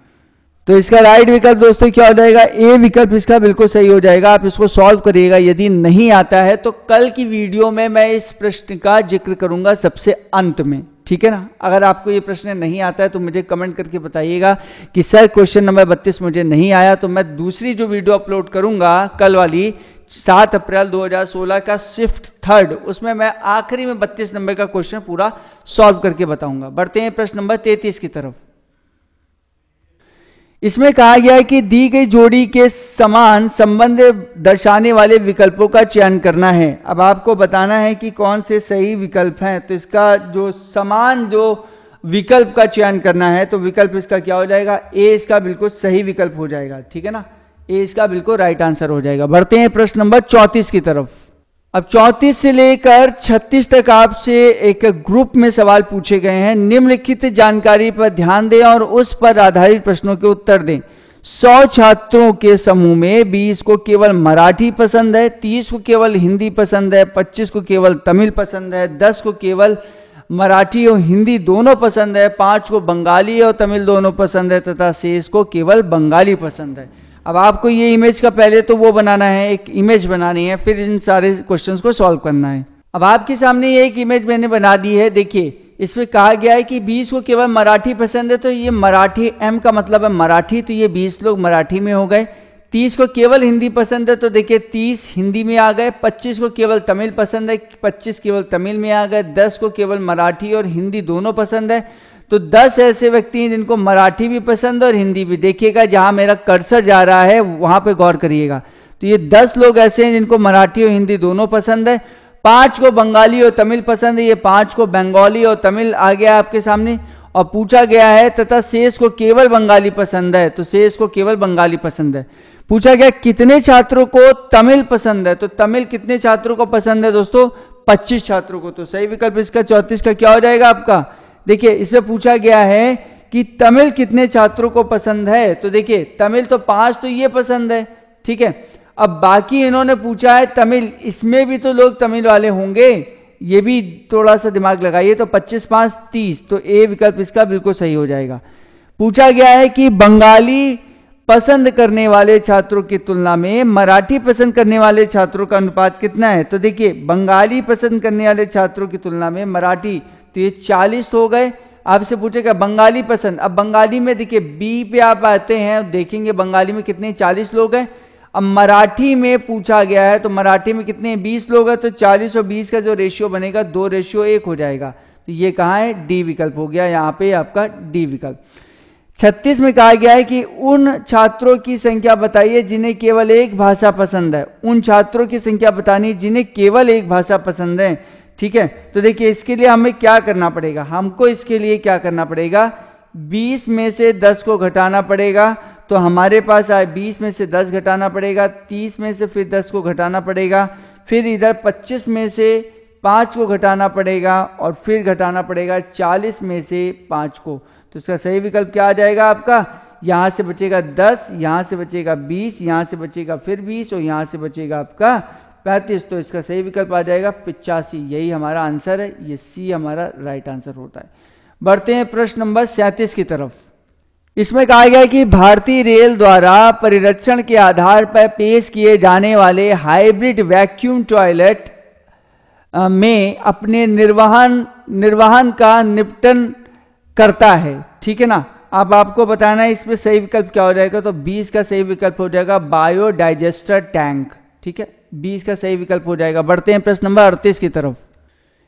तो इसका राइट विकल्प दोस्तों क्या हो जाएगा? ए विकल्प इसका बिल्कुल सही हो जाएगा। आप इसको सॉल्व करिएगा। यदि नहीं आता है तो कल की वीडियो में मैं इस प्रश्न का ज़िक्र करूँगा सबसे अंत में। ठीक है ना? अगर आपको ये प्रश्न नहीं आता है तो मुझे कमेंट करके बताइएगा कि, सर क्वेश्चन नंबर बत्तीस मुझे नहीं आया तो मैं दूसरी जो वीडियो अपलोड करूँगा कल वाली, सात अप्रैल 2016 का शिफ्ट थर्ड उसमें मैं आखिरी में बत्तीस नंबर का क्वेश्चन पूरा सॉल्व करके बताऊँगा। बढ़ते हैं प्रश्न नंबर तैतीस की तरफ़। इसमें कहा गया है कि दी गई जोड़ी के समान संबंध दर्शाने वाले विकल्पों का चयन करना है। अब आपको बताना है कि कौन से सही विकल्प हैं। तो इसका जो समान जो विकल्प का चयन करना है तो विकल्प इसका क्या हो जाएगा? ए इसका बिल्कुल सही विकल्प हो जाएगा, ठीक है ना? ए इसका बिल्कुल राइट आंसर हो जाएगा। बढ़ते हैं प्रश्न नंबर चौतीस की तरफ़। अब 34 से लेकर 36 तक आपसे एक ग्रुप में सवाल पूछे गए हैं। निम्नलिखित जानकारी पर ध्यान दें और उस पर आधारित प्रश्नों के उत्तर दें। 100 छात्रों के समूह में 20 को केवल मराठी पसंद है 30 को केवल हिंदी पसंद है 25 को केवल तमिल पसंद है 10 को केवल मराठी और हिंदी दोनों पसंद है, पाँच को बंगाली और तमिल दोनों पसंद है तथा शेष को केवल बंगाली पसंद है। अब आपको ये इमेज का पहले तो वो बनाना है, एक इमेज बनानी है, फिर इन सारे क्वेश्चन को सॉल्व करना है। अब आपके सामने ये एक इमेज मैंने बना दी है, देखिए, इसमें कहा गया है कि 20 को केवल मराठी पसंद है तो ये मराठी एम का मतलब है मराठी तो ये 20 लोग मराठी में हो गए। 30 को केवल हिंदी पसंद है तो देखिए 30 हिंदी में आ गए 25 को केवल तमिल पसंद है 25 केवल तमिल में आ गए 10 को केवल मराठी और हिंदी दोनों पसंद है। तो दस ऐसे व्यक्ति हैं जिनको मराठी भी पसंद और हिंदी भी। देखिएगा, जहाँ मेरा कर्सर जा रहा है, वहाँ पे गौर करिएगा। तो ये दस लोग ऐसे हैं जिनको मराठी और हिंदी दोनों पसंद है। पाँच को बंगाली और तमिल पसंद है। ये पाँच को बंगाली और तमिल आ गया आपके सामने और पूछा गया है, तथा शेष को केवल बंगाली पसंद है। तो शेष को केवल बंगाली पसंद है। पूछा गया, कितने छात्रों को तमिल पसंद है? तो तमिल कितने छात्रों को पसंद है दोस्तों? 25 छात्रों को। तो सही विकल्प इसका, चौतीस का क्या हो जाएगा आपका? देखिए, इसमें पूछा गया है कि तमिल कितने छात्रों को पसंद है? तो देखिए, तमिल तो पाँच तो ये पसंद है, ठीक है? अब बाकी इन्होंने पूछा है, तमिल, इसमें भी तो लोग तमिल वाले होंगे? ये भी थोड़ा सा दिमाग लगाइए तो 25 पाँच, तीस तो ए विकल्प इसका बिल्कुल सही हो जाएगा। पूछा गया है कि बंगाली पसंद करने वाले छात्रों की तुलना में मराठी पसंद करने वाले छात्रों का अनुपात कितना है? तो देखिए, बंगाली पसंद करने वाले छात्रों की तुलना में मराठी तो ये चालीस हो गए। आपसे पूछेगा, बंगाली पसंद। अब बंगाली में देखिए बी पे आप आते हैं, देखेंगे बंगाली में कितने चालीस लोग हैं। अब मराठी में पूछा गया है तो मराठी में कितने बीस लोग हैं तो चालीस और बीस का जो रेशियो बनेगा, दो रेशियो एक हो जाएगा। तो ये कहा है? डी विकल्प हो गया, यहाँ पे आपका डी विकल्प। छत्तीस में कहा गया है कि उन छात्रों की संख्या बताइए जिन्हें केवल एक भाषा पसंद है। उन छात्रों की संख्या बतानी जिन्हें केवल एक भाषा पसंद है। ठीक है? तो देखिए, इसके लिए हमें क्या करना पड़ेगा? हमको इसके लिए क्या करना पड़ेगा? 20 में से 10 को घटाना पड़ेगा तो हमारे पास आए 20 में से 10 घटाना पड़ेगा 30 में से फिर 10 को घटाना पड़ेगा, फिर इधर 25 में से 5 को घटाना पड़ेगा और फिर घटाना पड़ेगा 40 में से 5 को। तो इसका सही विकल्प क्या आ जाएगा आपका? यहाँ से बचेगा 10 यहाँ से बचेगा 20 यहाँ से बचेगा फिर 20 और यहाँ से बचेगा आपका पैंतीस तो इसका सही विकल्प आ जाएगा पिचासी। यही हमारा आंसर है, ये सी हमारा राइट आंसर होता है। बढ़ते हैं प्रश्न नंबर सैंतीस की तरफ़। इसमें कहा गया कि भारतीय रेल द्वारा परिरक्षण के आधार पर पेश किए जाने वाले हाइब्रिड वैक्यूम टॉयलेट में अपने निर्वहन निर्वहन का निपटन करता है। ठीक है ना? अब आपको बताना है इसमें सही विकल्प क्या हो जाएगा तो 20 का सही विकल्प हो जाएगा बायोडाइजेस्टर टैंक। ठीक है? बीस का सही विकल्प हो जाएगा। बढ़ते हैं प्रश्न नंबर अड़तीस की तरफ़।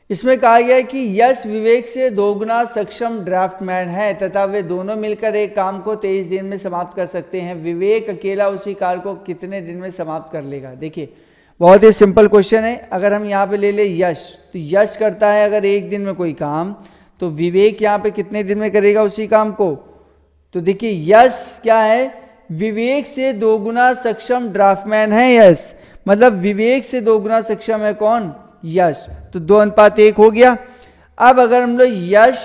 इसमें कहा गया है कि यश विवेक से दोगुना सक्षम ड्राफ्टमैन है तथा वे दोनों मिलकर एक काम को तेईस दिन में समाप्त कर सकते हैं। विवेक अकेला उसी कार्य को कितने दिन में समाप्त कर लेगा? देखिए, बहुत ही सिंपल क्वेश्चन है। अगर हम यहाँ पे ले ले यश तो यश करता है अगर एक दिन में कोई काम तो विवेक यहाँ पे कितने दिन में करेगा उसी काम को? तो देखिए, यश क्या है? विवेक से दोगुना सक्षम ड्राफ्टमैन है यश। मतलब विवेक से दो गुना सक्षम है कौन? यश। तो दो अनुपात एक हो गया। अब अगर हम लोग यश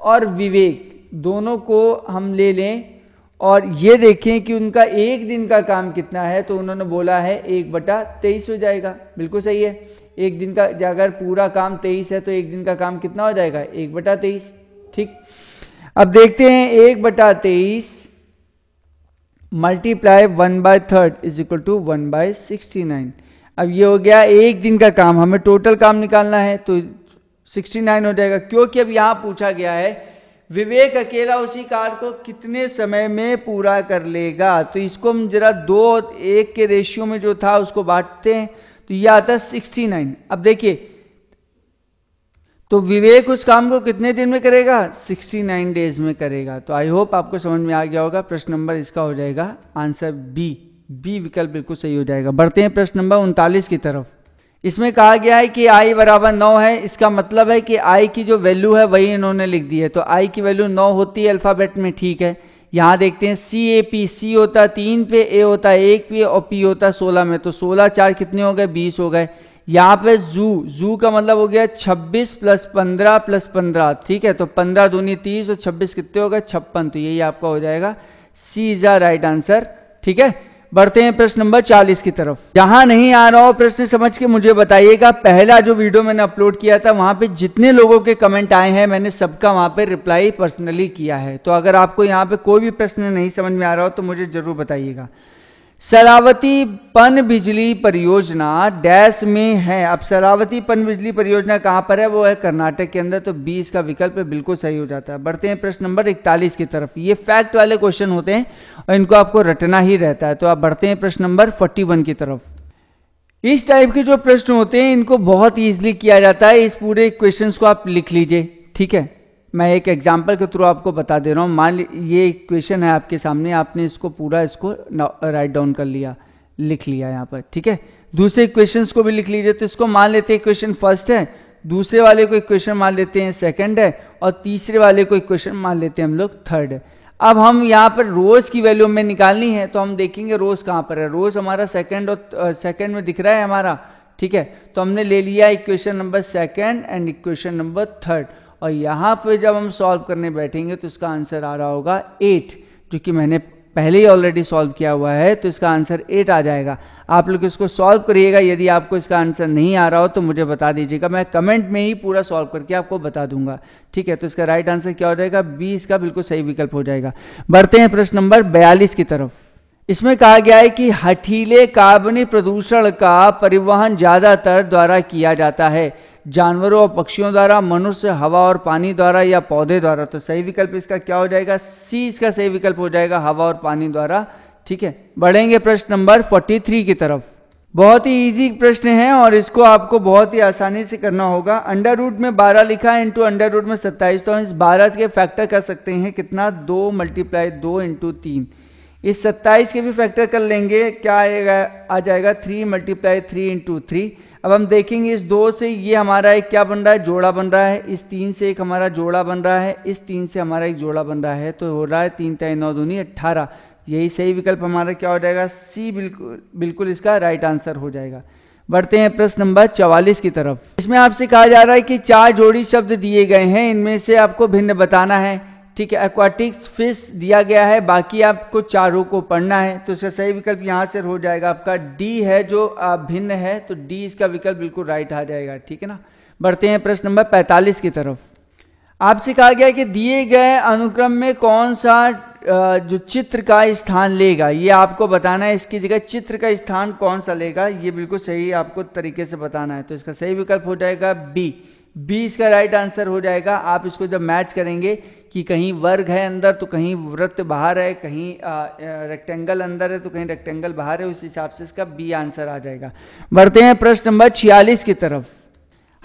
और विवेक दोनों को हम ले लें और ये देखें कि उनका एक दिन का काम कितना है तो उन्होंने बोला है एक बटा तेईस हो जाएगा। बिल्कुल सही है। एक दिन का अगर पूरा काम तेईस है तो एक दिन का काम कितना हो जाएगा? एक बटा तेईस। ठीक। अब देखते हैं एक बटा तेईस multiply one by third is equal to one by sixty nine अब ये हो गया एक दिन का काम, हमें टोटल काम निकालना है तो सिक्सटी नाइन हो जाएगा। क्योंकि अब यहाँ पूछा गया है, विवेक अकेला उसी कार को कितने समय में पूरा कर लेगा? तो इसको हम जरा दो एक के रेशियो में जो था उसको बांटते हैं तो यह आता है सिक्सटी नाइन अब देखिए तो विवेक उस काम को कितने दिन में करेगा? 69 डेज़ में करेगा। तो आई होप आपको समझ में आ गया होगा, प्रश्न नंबर इसका हो जाएगा, आंसर बी बी विकल्प बिल्कुल सही हो जाएगा। बढ़ते हैं प्रश्न नंबर उनतालीस की तरफ़। इसमें कहा गया है कि आई बराबर नौ है। इसका मतलब है कि आई की जो वैल्यू है, वही इन्होंने लिख दी है। तो आई की वैल्यू नौ होती है अल्फ़ाबेट में, ठीक है। यहाँ देखते हैं सी ए पी सी होता तीन पे ए होता एक पे और पी होता सोलह में। तो सोलह, चार कितने हो गए? बीस हो गए। यहाँ पे जू जू का मतलब हो गया 26 प्लस पंद्रह प्लस पंद्रह, ठीक है? तो पंद्रह दूनी तीस और छब्बीस कितने हो गए? छप्पन। तो यही आपका हो जाएगा सी इज़ राइट आंसर, ठीक है? बढ़ते हैं प्रश्न नंबर 40 की तरफ़। जहाँ नहीं आ रहा हो प्रश्न समझ के मुझे बताइएगा, पहला जो वीडियो मैंने अपलोड किया था, वहाँ पे जितने लोगों के कमेंट आए हैं, मैंने सबका वहाँ पे रिप्लाई पर्सनली किया है। तो अगर आपको यहाँ पे कोई भी प्रश्न नहीं समझ में आ रहा हो तो मुझे ज़रूर बताइएगा। सरावती पन बिजली परियोजना डैश में है। अब सरावती पन बिजली परियोजना कहाँ पर है? वो है कर्नाटक के अंदर तो 20 का विकल्प बिल्कुल सही हो जाता है। बढ़ते हैं प्रश्न नंबर 41 की तरफ़। ये फैक्ट वाले क्वेश्चन होते हैं, और इनको आपको रटना ही रहता है। तो आप बढ़ते हैं प्रश्न नंबर 41 की तरफ़। इस टाइप के जो प्रश्न होते हैं, इनको बहुत ईजिली किया जाता है। इस पूरे क्वेश्चन को आप लिख लीजिए, ठीक है? मैं एक एग्ज़ाम्पल के थ्रू आपको बता दे रहा हूँ। मान ये इक्वेशन है आपके सामने, आपने इसको पूरा इसको राइट डाउन कर लिया, लिख लिया यहाँ पर, ठीक है? दूसरे इक्वेशन को भी लिख लीजिए तो इसको मान लेते हैं इक्वेशन फ़र्स्ट है, दूसरे वाले को इक्वेशन मान लेते हैं सेकंड है, और तीसरे वाले को इक्वेशन मान लेते हैं हम लोग थर्ड है। अब हम यहाँ पर रोज की वैल्यू हमें निकालनी है तो हम देखेंगे रोज कहाँ पर है। रोज हमारा सेकंड और सेकंड में दिख रहा है हमारा, ठीक है? तो हमने ले लिया equation number second and equation number third और यहाँ पे जब हम सॉल्व करने बैठेंगे तो इसका आंसर आ रहा होगा एट जो कि मैंने पहले ही ऑलरेडी सॉल्व किया हुआ है तो इसका आंसर एट आ जाएगा। आप लोग इसको सॉल्व करिएगा, यदि आपको इसका आंसर नहीं आ रहा हो तो मुझे बता दीजिएगा। मैं कमेंट में ही पूरा सॉल्व करके आपको बता दूँगा। ठीक है तो इसका राइट आंसर क्या हो जाएगा? बी इसका बिल्कुल सही विकल्प हो जाएगा। बढ़ते हैं प्रश्न नंबर बयालीस की तरफ़। इसमें कहा गया है कि हठीले कार्बनिक प्रदूषण का परिवहन ज़्यादातर द्वारा किया जाता है। जानवरों और पक्षियों द्वारा, मनुष्य हवा और पानी द्वारा या पौधे द्वारा। तो सही विकल्प इसका क्या हो जाएगा? सी इसका सही विकल्प हो जाएगा, हवा और पानी द्वारा। ठीक है? बढ़ेंगे प्रश्न नंबर 43 की तरफ़। बहुत ही इजी प्रश्न है और इसको आपको बहुत ही आसानी से करना होगा। अंडर रूट में 12 लिखा है इंटू अंडर रूट में 27 तो हम इस 12 के फैक्टर कर सकते हैं। कितना? दो मल्टीप्लाई दो इंटू तीन। इस 27 के भी फैक्टर कर लेंगे, क्या आएगा? आ जाएगा three multiply three into three अब हम देखेंगे इस दो से ये हमारा एक क्या बन रहा है? जोड़ा बन रहा है। इस तीन से एक हमारा जोड़ा बन रहा है। इस तीन से हमारा एक जोड़ा बन रहा है। तो हो रहा है तीन तय नौ दूनी अट्ठारह यही सही विकल्प हमारा क्या हो जाएगा? सी बिल्कुल बिल्कुल इसका राइट आंसर हो जाएगा। बढ़ते हैं प्रश्न नंबर चवालीस की तरफ़। इसमें आपसे कहा जा रहा है कि चार जोड़ी शब्द दिए गए हैं। इनमें से आपको भिन्न बताना है। ठीक है एक्वाटिक्स फ़िश दिया गया है, बाकी आपको चारों को पढ़ना है तो इसका सही विकल्प यहाँ से हो जाएगा आपका डी है जो भिन्न है तो डी इसका विकल्प बिल्कुल राइट आ जाएगा, ठीक है ना? बढ़ते हैं प्रश्न नंबर 45 की तरफ़। आपसे कहा गया कि दिए गए अनुक्रम में कौन सा जो चित्र का स्थान लेगा, ये आपको बताना है, इसकी जगह चित्र का स्थान कौन सा लेगा, ये बिल्कुल सही आपको तरीके से बताना है तो इसका सही विकल्प हो जाएगा बी बी इसका राइट आंसर हो जाएगा, आप इसको जब मैच करेंगे कि कहीं वर्ग है अंदर तो कहीं वृत्त बाहर है, कहीं रेक्टेंगल अंदर है तो कहीं रेक्टेंगल बाहर है, उस हिसाब से इसका बी आंसर आ जाएगा। बढ़ते हैं प्रश्न नंबर छियालीस की तरफ़।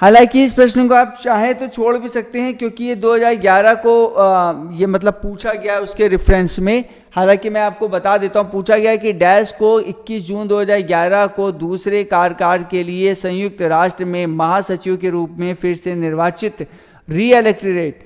हालाँकि इस प्रश्न को आप चाहें तो छोड़ भी सकते हैं, क्योंकि ये 2011 को ये मतलब पूछा गया उसके रेफरेंस में। हालाँकि मैं आपको बता देता हूँ, पूछा गया कि डैश को 21 जून 2011 को दूसरे कार्यकाल के लिए संयुक्त राष्ट्र में महासचिव के रूप में फिर से निर्वाचित री इलेक्ट्रेट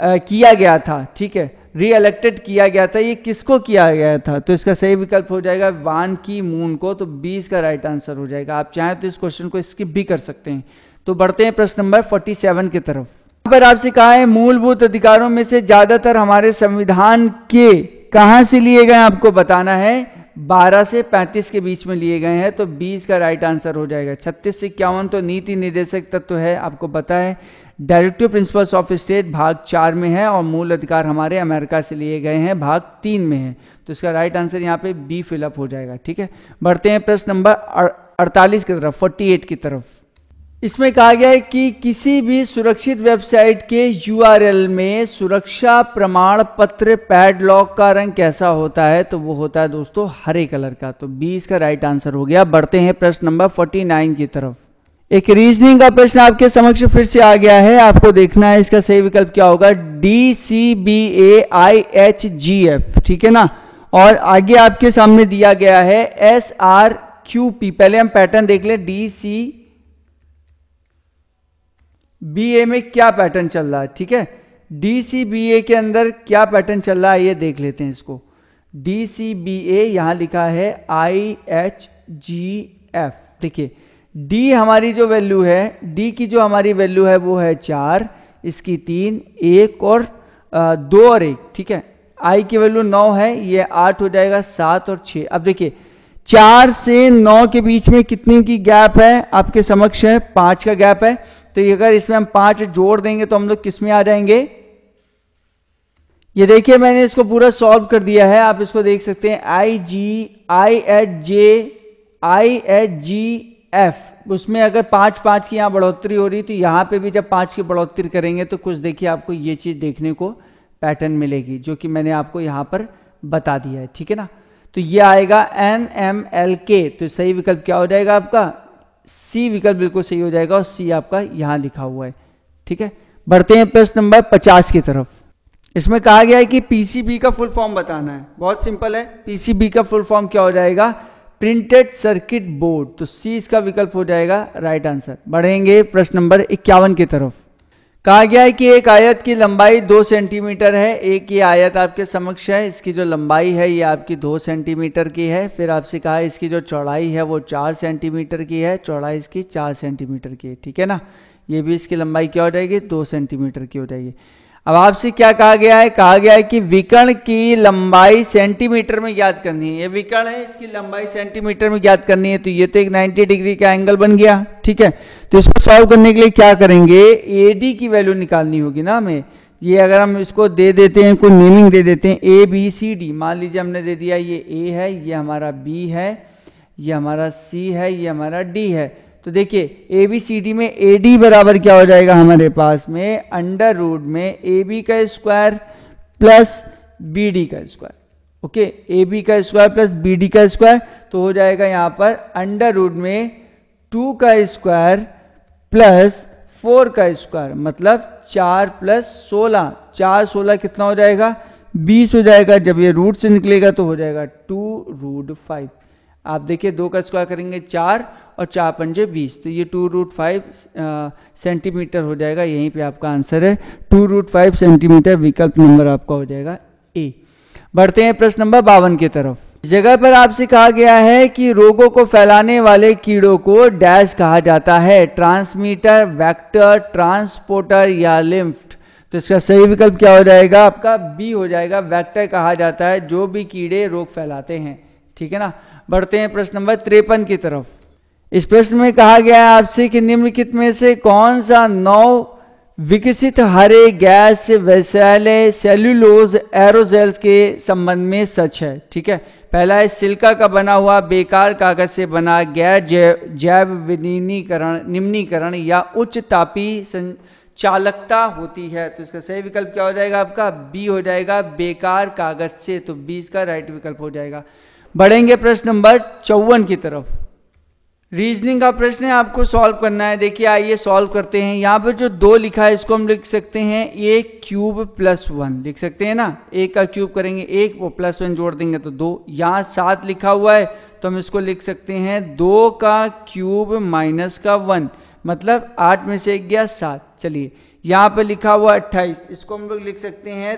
किया गया था, ठीक है? री इलेक्टेड किया गया था, ये किसको किया गया था? तो इसका सही विकल्प हो जाएगा वान की मून को तो बीस का राइट आंसर हो जाएगा। आप चाहें तो इस क्वेश्चन को स्किप भी कर सकते हैं। तो बढ़ते हैं प्रश्न नंबर 47 की तरफ़। पर आपसे कहा है, मूलभूत अधिकारों में से ज़्यादातर हमारे संविधान के कहाँ से लिए गए आपको बताना है 12 से 35 के बीच में लिए गए हैं तो 20 का राइट आंसर हो जाएगा। 36 से इक्यावन तो नीति निर्देशक तत्व तो है, आपको पता है। डायरेक्टिव प्रिंसिपल्स ऑफ़ स्टेट भाग चार में है और मूल अधिकार हमारे अमेरिका से लिए गए हैं, भाग तीन में है। तो इसका राइट आंसर यहाँ पे बी फिलअप हो जाएगा, ठीक है? बढ़ते हैं प्रश्न नंबर अड़तालीस की तरफ़ 48 की तरफ़। इसमें कहा गया है कि किसी भी सुरक्षित वेबसाइट के यूआरएल में सुरक्षा प्रमाण पत्र पैडलॉक का रंग कैसा होता है तो वो होता है दोस्तों हरे कलर का। तो 20 का राइट आंसर हो गया। बढ़ते हैं प्रश्न नंबर 49 की तरफ़। एक रीजनिंग का प्रश्न आपके समक्ष फिर से आ गया है, आपको देखना है इसका सही विकल्प क्या होगा D C B A I H G F ठीक है ना? और आगे आपके सामने दिया गया है एस आर क्यू पी पहले हम पैटर्न देख ले डी सी बी ए में क्या पैटर्न चल रहा है, ठीक है? डी सी बी ए के अंदर क्या पैटर्न चल रहा है, ये देख लेते हैं इसको। डी सी बी ए यहाँ लिखा है आई एच जी एफ़ देखिए डी हमारी जो वैल्यू है डी की जो हमारी वैल्यू है वो है चार इसकी तीन एक और आ, दो और एक ठीक है? आई की वैल्यू नौ है ये आठ हो जाएगा सात और छ अब देखिए चार से नौ के बीच में कितने की गैप है? आपके समक्ष है पाँच का गैप है। तो अगर इसमें हम पाँच जोड़ देंगे तो हम लोग किसमें आ जाएँगे? ये देखिए मैंने इसको पूरा सॉल्व कर दिया है। आप इसको देख सकते हैं। I G I H J I H G F उसमें अगर पाँच पाँच की यहाँ बढ़ोतरी हो रही तो यहाँ पे भी जब पाँच की बढ़ोतरी करेंगे तो कुछ देखिए आपको ये चीज़ देखने को पैटर्न मिलेगी, जो कि मैंने आपको यहाँ पर बता दिया है, ठीक है ना? तो ये आएगा एन एम एल के तो सही विकल्प क्या हो जाएगा आपका? सी विकल्प बिल्कुल सही हो जाएगा, और सी आपका यहाँ लिखा हुआ है, ठीक है? बढ़ते हैं प्रश्न नंबर पचास की तरफ़। इसमें कहा गया है कि पीसीबी का फुल फॉर्म बताना है, बहुत सिंपल है पीसीबी का फुल फॉर्म क्या हो जाएगा? प्रिंटेड सर्किट बोर्ड तो सी इसका विकल्प हो जाएगा राइट आंसर बढ़ेंगे प्रश्न नंबर इक्यावन की तरफ़। कहा गया है कि एक आयत की लंबाई दो सेंटीमीटर है, एक ये आयत आपके समक्ष है, इसकी जो लंबाई है ये आपकी दो सेंटीमीटर की है, फिर आपसे कहा है इसकी जो चौड़ाई है वो चार सेंटीमीटर की है, चौड़ाई इसकी चार सेंटीमीटर की है, ठीक है ना? ये भी इसकी लंबाई क्या हो जाएगी? दो सेंटीमीटर की हो जाएगी। अब आपसे क्या कहा गया है? कहा गया है कि विकर्ण की लंबाई सेंटीमीटर में ज्ञात करनी है। ये विकर्ण है, इसकी लंबाई सेंटीमीटर में ज्ञात करनी है। तो ये तो एक 90 डिग्री का एंगल बन गया, ठीक है? तो इसको सॉल्व करने के लिए क्या करेंगे? एडी की वैल्यू निकालनी होगी ना हमें। ये अगर हम इसको दे देते हैं, कोई नेमिंग दे देते हैं ए बी सी डी मान लीजिए हमने दे दिया, ये ए है, ये हमारा बी है, ये हमारा सी है, ये हमारा डी है। तो देखिए ए बी सी डी में ए डी बराबर क्या हो जाएगा हमारे पास में? अंडर रूट में ए बी का स्क्वायर प्लस बी डी का स्क्वायर ओके ए बी का स्क्वायर प्लस बी डी का स्क्वायर तो हो जाएगा यहाँ पर अंडर रूट में टू का स्क्वायर प्लस फोर का स्क्वायर मतलब चार प्लस सोलह. चार सोलह कितना हो जाएगा? बीस हो जाएगा. जब ये रूट से निकलेगा तो हो जाएगा टू रूट फाइव आप देखिए दो का स्क्वायर करेंगे चार और चार पंजे बीस। तो ये टू रूट फाइव सेंटीमीटर हो जाएगा। यहीं पे आपका आंसर है। टू रूट फाइव सेंटीमीटर विकल्प नंबर आपका हो जाएगा ए बढ़ते हैं प्रश्न नंबर बावन की तरफ़। जगह पर आपसे कहा गया है कि रोगों को फैलाने वाले कीड़ों को डैश कहा जाता है। ट्रांसमीटर वेक्टर ट्रांसपोर्टर या लिम्फ्ट तो इसका सही विकल्प क्या हो जाएगा? आपका बी हो जाएगा। वेक्टर कहा जाता है। जो भी कीड़े रोग फैलाते हैं। ठीक है ना? बढ़ते हैं प्रश्न नंबर त्रेपन की तरफ़। इस प्रश्न में कहा गया है आपसे कि निम्नलिखित में से कौन सा नौ विकसित हरे गैस वैसैले सेल्यूलोज एरोजेल्स के संबंध में सच है? ठीक है? पहला है, सिल्का का बना हुआ, बेकार कागज़ से बना गैर जैव विनीकरण निम्नीकरण या उच्च तापी चालकता होती है। तो इसका सही विकल्प क्या हो जाएगा आपका? बी हो जाएगा, बेकार कागज़ से। तो बी इसका राइट विकल्प हो जाएगा। बढ़ेंगे प्रश्न नंबर चौवन की तरफ़। रीजनिंग का प्रश्न है, आपको सॉल्व करना है। देखिए, आइए सॉल्व करते हैं। यहाँ पर जो दो लिखा है, इसको हम लिख सकते हैं ए क्यूब प्लस वन लिख सकते हैं ना? एक का क्यूब करेंगे, एक वो प्लस वन जोड़ देंगे तो दो। यहाँ सात लिखा हुआ है तो हम इसको लिख सकते हैं, दो का क्यूब माइनस का वन मतलब आठ में से एक गया सात। चलिए, यहाँ पर लिखा हुआ अट्ठाईस। इसको हम लोग लिख सकते हैं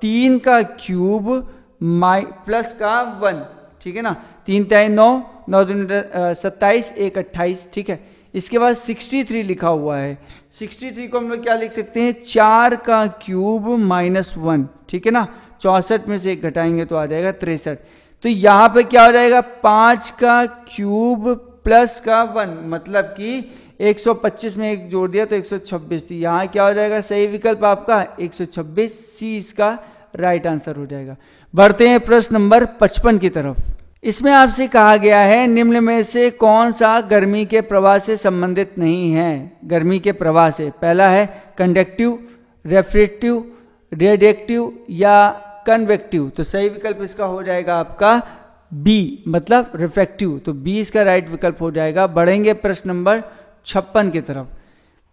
तीन का क्यूब माइ प्लस का वन ठीक है ना? तीन तय नौ नौ दिन सत्ताईस, एक अट्ठाईस, ठीक है? इसके बाद सिक्सटी थ्री लिखा हुआ है। सिक्सटी थ्री को हम लोग क्या लिख सकते हैं? चार का क्यूब माइनस वन ठीक है ना? चौसठ में से एक घटाएँगे तो आ जाएगा तिरसठ। तो यहाँ पे क्या हो जाएगा? पाँच का क्यूब प्लस का वन मतलब कि 125 में एक जोड़ दिया तो 126 तो यहाँ क्या हो जाएगा? सही विकल्प आपका 126 सी इसका राइट आंसर हो जाएगा। बढ़ते हैं प्रश्न नंबर 55 की तरफ़। इसमें आपसे कहा गया है, निम्न में से कौन सा गर्मी के प्रवाह से संबंधित नहीं है? गर्मी के प्रवाह से। पहला है कंडक्टिव रेफ्रेक्टिव रेडिएक्टिव या कन्वेक्टिव तो सही विकल्प इसका हो जाएगा आपका बी मतलब रिफ्लेक्टिव तो बी इसका राइट विकल्प हो जाएगा। बढ़ेंगे प्रश्न नंबर छप्पन की तरफ़।